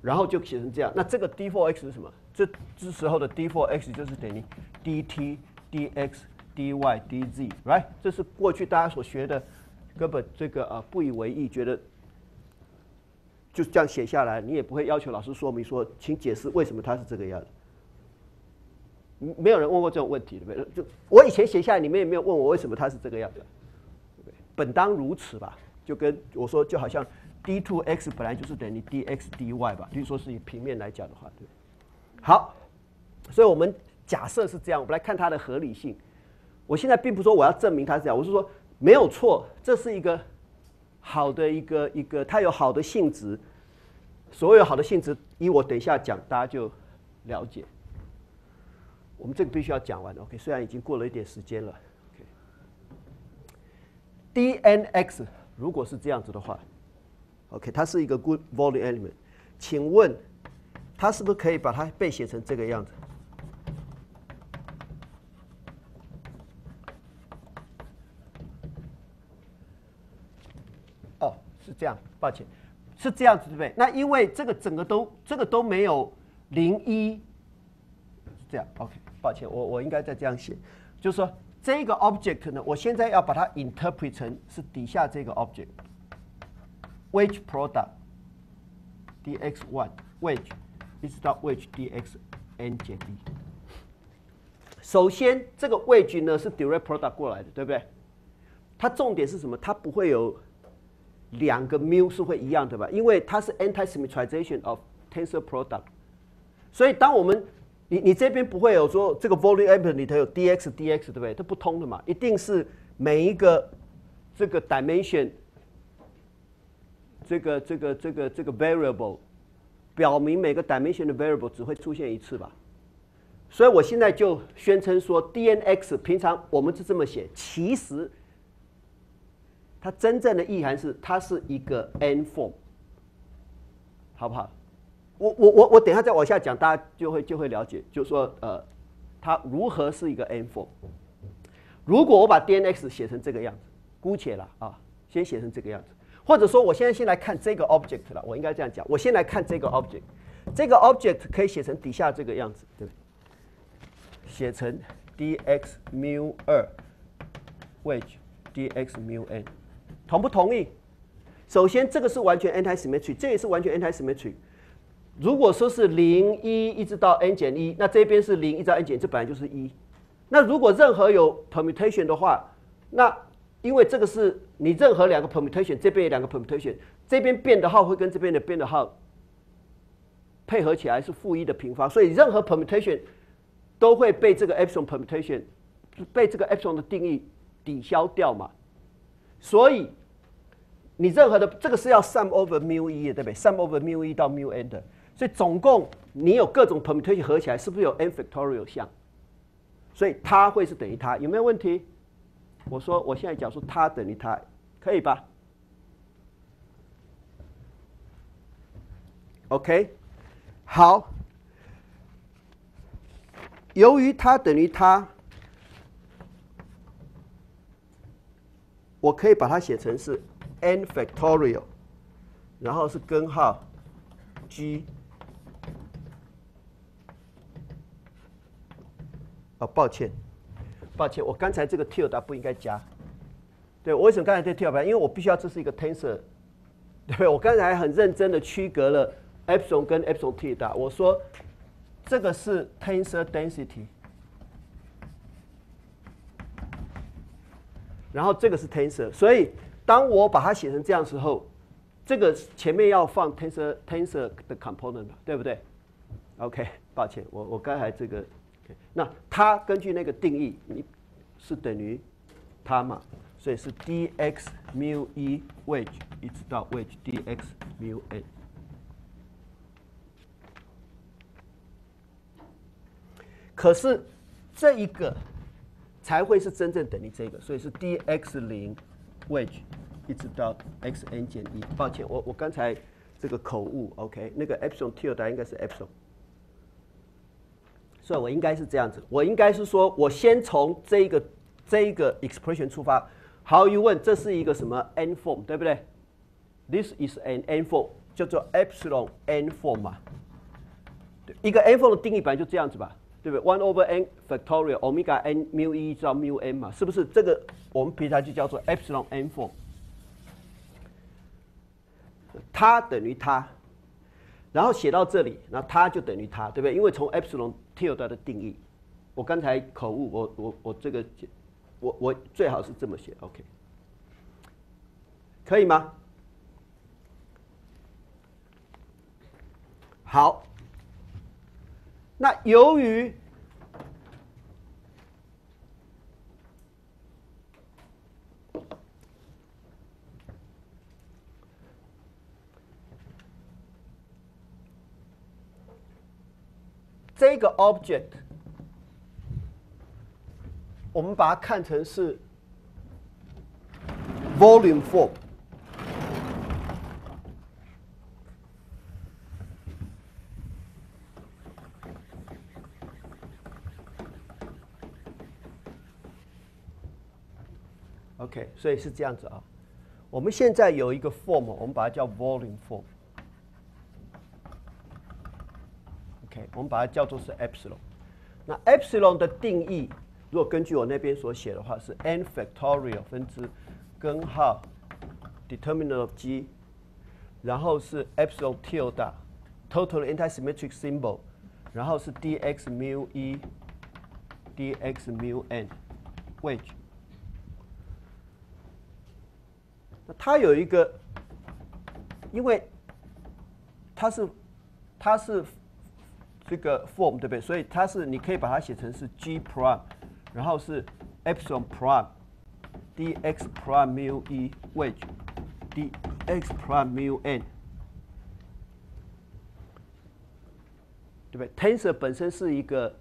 然后就写成这样。那这个 d for x 是什么？这这时候的 d for x 就是等于 dt dx dy dz，right？这是过去大家所学的，根本这个呃不以为意，觉得就这样写下来，你也不会要求老师说明说，请解释为什么它是这个样子。没有人问过这种问题，对不对？就我以前写下来，你们也没有问我为什么它是这个样子，本当如此吧，就跟我说，就好像 d two x 本来就是等于 dx dy 吧，比如说是以平面来讲的话，对。好，所以我们假设是这样，我们来看它的合理性。我现在并不说我要证明它是这样，我是说没有错，这是一个好的一个一个，它有好的性质。所有好的性质，依我等一下讲，大家就了解。我们这个必须要讲完，OK？虽然已经过了一点时间了 DnX，如果是这样子的话，OK？它是一个 good volume element，请问它是不是可以把它被写成这个样子？哦，是这样，抱歉。是这样子对不对？那因为这个整个都这个都没有零一，这样 OK。抱歉，我我应该再这样写，就是说这个 object 呢，我现在要把它 interpret 成是底下这个 object，wedge product dx one wedge 一直到 wedge dx n 减一。首先，这个 wedge 呢是 direct product 过来的，对不对？它重点是什么？它不会有。两个 mu 是会一样的吧？因为它是 anti-symmetrization of tensor product，所以当我们你你这边不会有说这个 volume element 里头有 dx dx 对不对？它不通的嘛，一定是每一个这个 dimension 这个这个这个这个 variable 表明每个 dimension 的 variable 只会出现一次吧？所以我现在就宣称说 DNX 平常我们是这么写，其实。它真正的意涵是，它是一个 n form，好不好？我我我我等一下再往下讲，大家就会就会了解，就是说，呃，它如何是一个 n four。如果我把 DNX 写成这个样子，姑且了啊，先写成这个样子，或者说，我现在先来看这个 object 了，我应该这样讲，我先来看这个 object，这个 object 可以写成底下这个样子，对不对？写成 dx mu 二 wedge dx mu n，同不同意？首先，这个是完全 anti-symmetry，这也是完全 anti-symmetry。如果说是零一一直到 n 减一，那这边是零一直到 n 减，这本来就是一。那如果任何有 permutation 的话，那因为这个是你任何两个 permutation，这边有两个 permutation，这边变的号会跟这边的变的号配合起来是负一的平方，所以任何 permutation 都会被这个 epsilon permutation 被这个 epsilon 的定义抵消掉嘛。所以你任何的这个是要 sum over mu 一，对不对？sum over mu 一到 mu n 的。所以总共你有各种 permutation 合起来，是不是有 n factorial 项？所以它会是等于它，有没有问题？我说我现在讲说它等于它，可以吧？OK，好。由于它等于它，我可以把它写成是 n factorial，然后是根号 g。哦，抱歉，抱歉，我刚才这个 tilde 不应该加。对我为什么刚才这 tilde？因为我必须要这是一个 tensor，对不对？我刚才很认真的区隔了 Epsilon 跟 EpsilonT，。我说这个是 tensor density，然后这个是 tensor，所以当我把它写成这样时候，这个前面要放 tensor tensor 的 component，对不对？OK，抱歉，我我刚才这个。那它根据那个定义，你是等于它嘛？所以是 dx mu 一 wedge 一直到 wedge dx mu a。可是这一个才会是真正等于这个，所以是 dx 零 wedge 一直到 x n 减一。抱歉，我我刚才这个口误，OK，那个 epsilon tilde 应该是 epsilon。所以我应该是这样子，我应该是说，我先从这个这个 expression 出发。毫无疑问，这是一个什么 n form，对不对？This is an n form，叫做 epsilon n form 嘛。一个 n form 的定义本来就这样子吧，对不对？One over n factorial omega n mu 一到 mu n 嘛，是不是？这个我们平常就叫做 epsilon n form。它等于它，然后写到这里，那它就等于它，对不对？因为从 epsilon tilde 的定义，我刚才口误，我我我这个，我我最好是这么写，OK，可以吗？好，那由于这个 object，我们把它看成是 volume form。OK，所以是这样子啊。我们现在有一个 form，我们把它叫 volume form。我们把它叫做是 epsilon。那 epsilon 的定义，如果根据我那边所写的话，是 n factorial 分之根号 determinant of g，然后是 epsilon tilde total antisymmetric symbol，然后是 dx mu 一 dx mu n wedge。那它有一个，因为它是它是。这个 form 对不对？所以它是你可以把它写成是 g prime，然后是 epsilon prime dx prime mu e wedge dx prime mu n，对不对？Tensor 本身是一个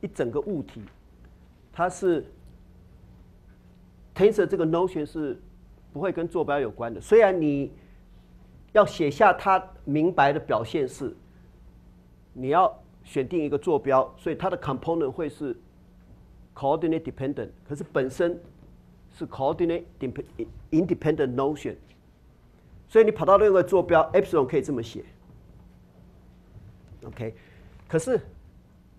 一整个物体，它是 Tensor 这个 notion 是不会跟坐标有关的，虽然你。要写下它明白的表现是，你要选定一个坐标，所以它的 component 会是 coordinate dependent，可是本身是 coordinate independent notion，所以你跑到另一个坐标 epsilon 可以这么写，OK，可是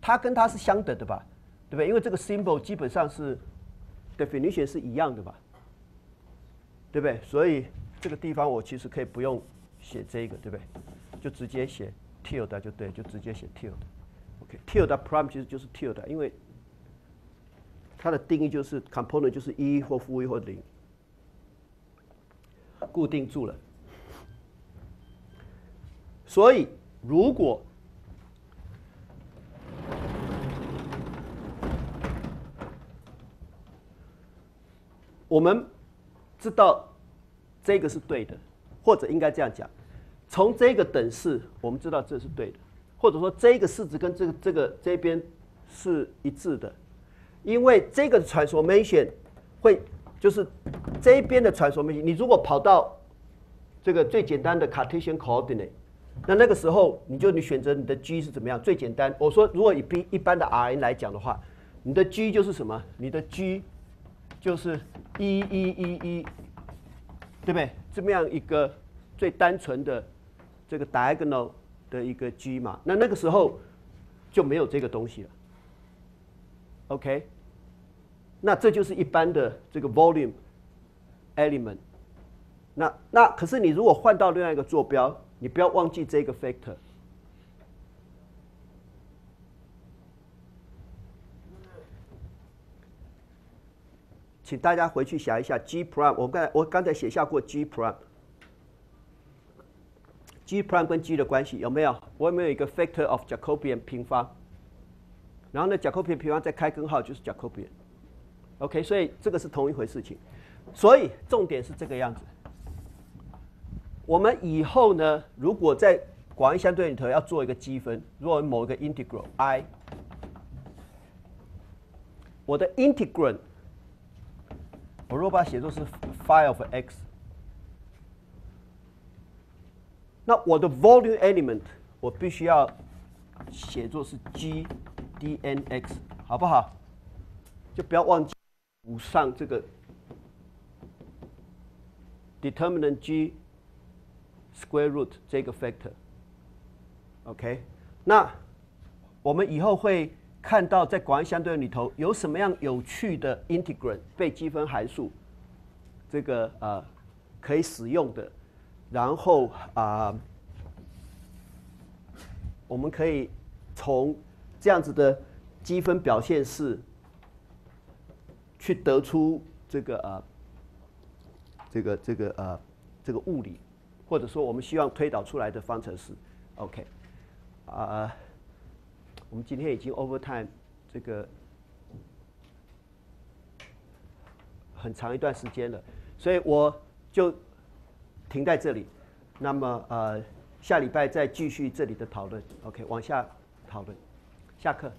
它跟它是相等的吧？对不对？因为这个 symbol 基本上是 definition 是一样的吧？对不对？所以这个地方我其实可以不用写这个，对不对？就直接写 tilde 就对，就直接写 tilde。OK，tilde prime 其实就是 tilde，因为它的定义就是 component 就是一或负一或零，固定住了。所以如果我们知道这个是对的，或者应该这样讲，从这个等式我们知道这是对的，或者说这个式子跟这个这个这边是一致的。因为这个 transformation 会就是这边的 transformation，你如果跑到这个最简单的 Cartesian coordinate，那那个时候你就你选择你的 g 是怎么样最简单。我说如果以 b 一般的 Rn 来讲的话，你的 g 就是什么？你的 g 就是一一一一，对不对？这么样一个最单纯的这个 diagonal 的一个 g 嘛，那那个时候就没有这个东西了。OK，那这就是一般的这个 volume element。那那可是你如果换到另外一个坐标，你不要忘记这个 factor。请大家回去想一下 G prime，我刚才我刚才写下过 G prime。G prime 跟 G 的关系有没有？我有没有一个 factor of Jacobian 平方？然后呢，Jacobian 平方再开根号就是 Jacobian。OK，所以这个是同一回事情。所以重点是这个样子。我们以后呢，如果在广义相对里头要做一个积分，如果某一个 integral i，我的 integral，我如果把它写作是 phi of x，那我的 volume element 我必须要写作是 g。dnx 好不好？就不要忘记补上这个 determinant g square root 这个 factor。OK，那我们以后会看到在广义相对论里头有什么样有趣的 integrand 被积分函数，这个呃可以使用的，然后啊，我们可以从这样子的积分表现式，去得出这个呃，这个这个呃，这个物理，或者说我们希望推导出来的方程式，OK，啊，我们今天已经 overtime 这个很长一段时间了，所以我就停在这里。那么呃，下礼拜再继续这里的讨论，OK，往下讨论。下课。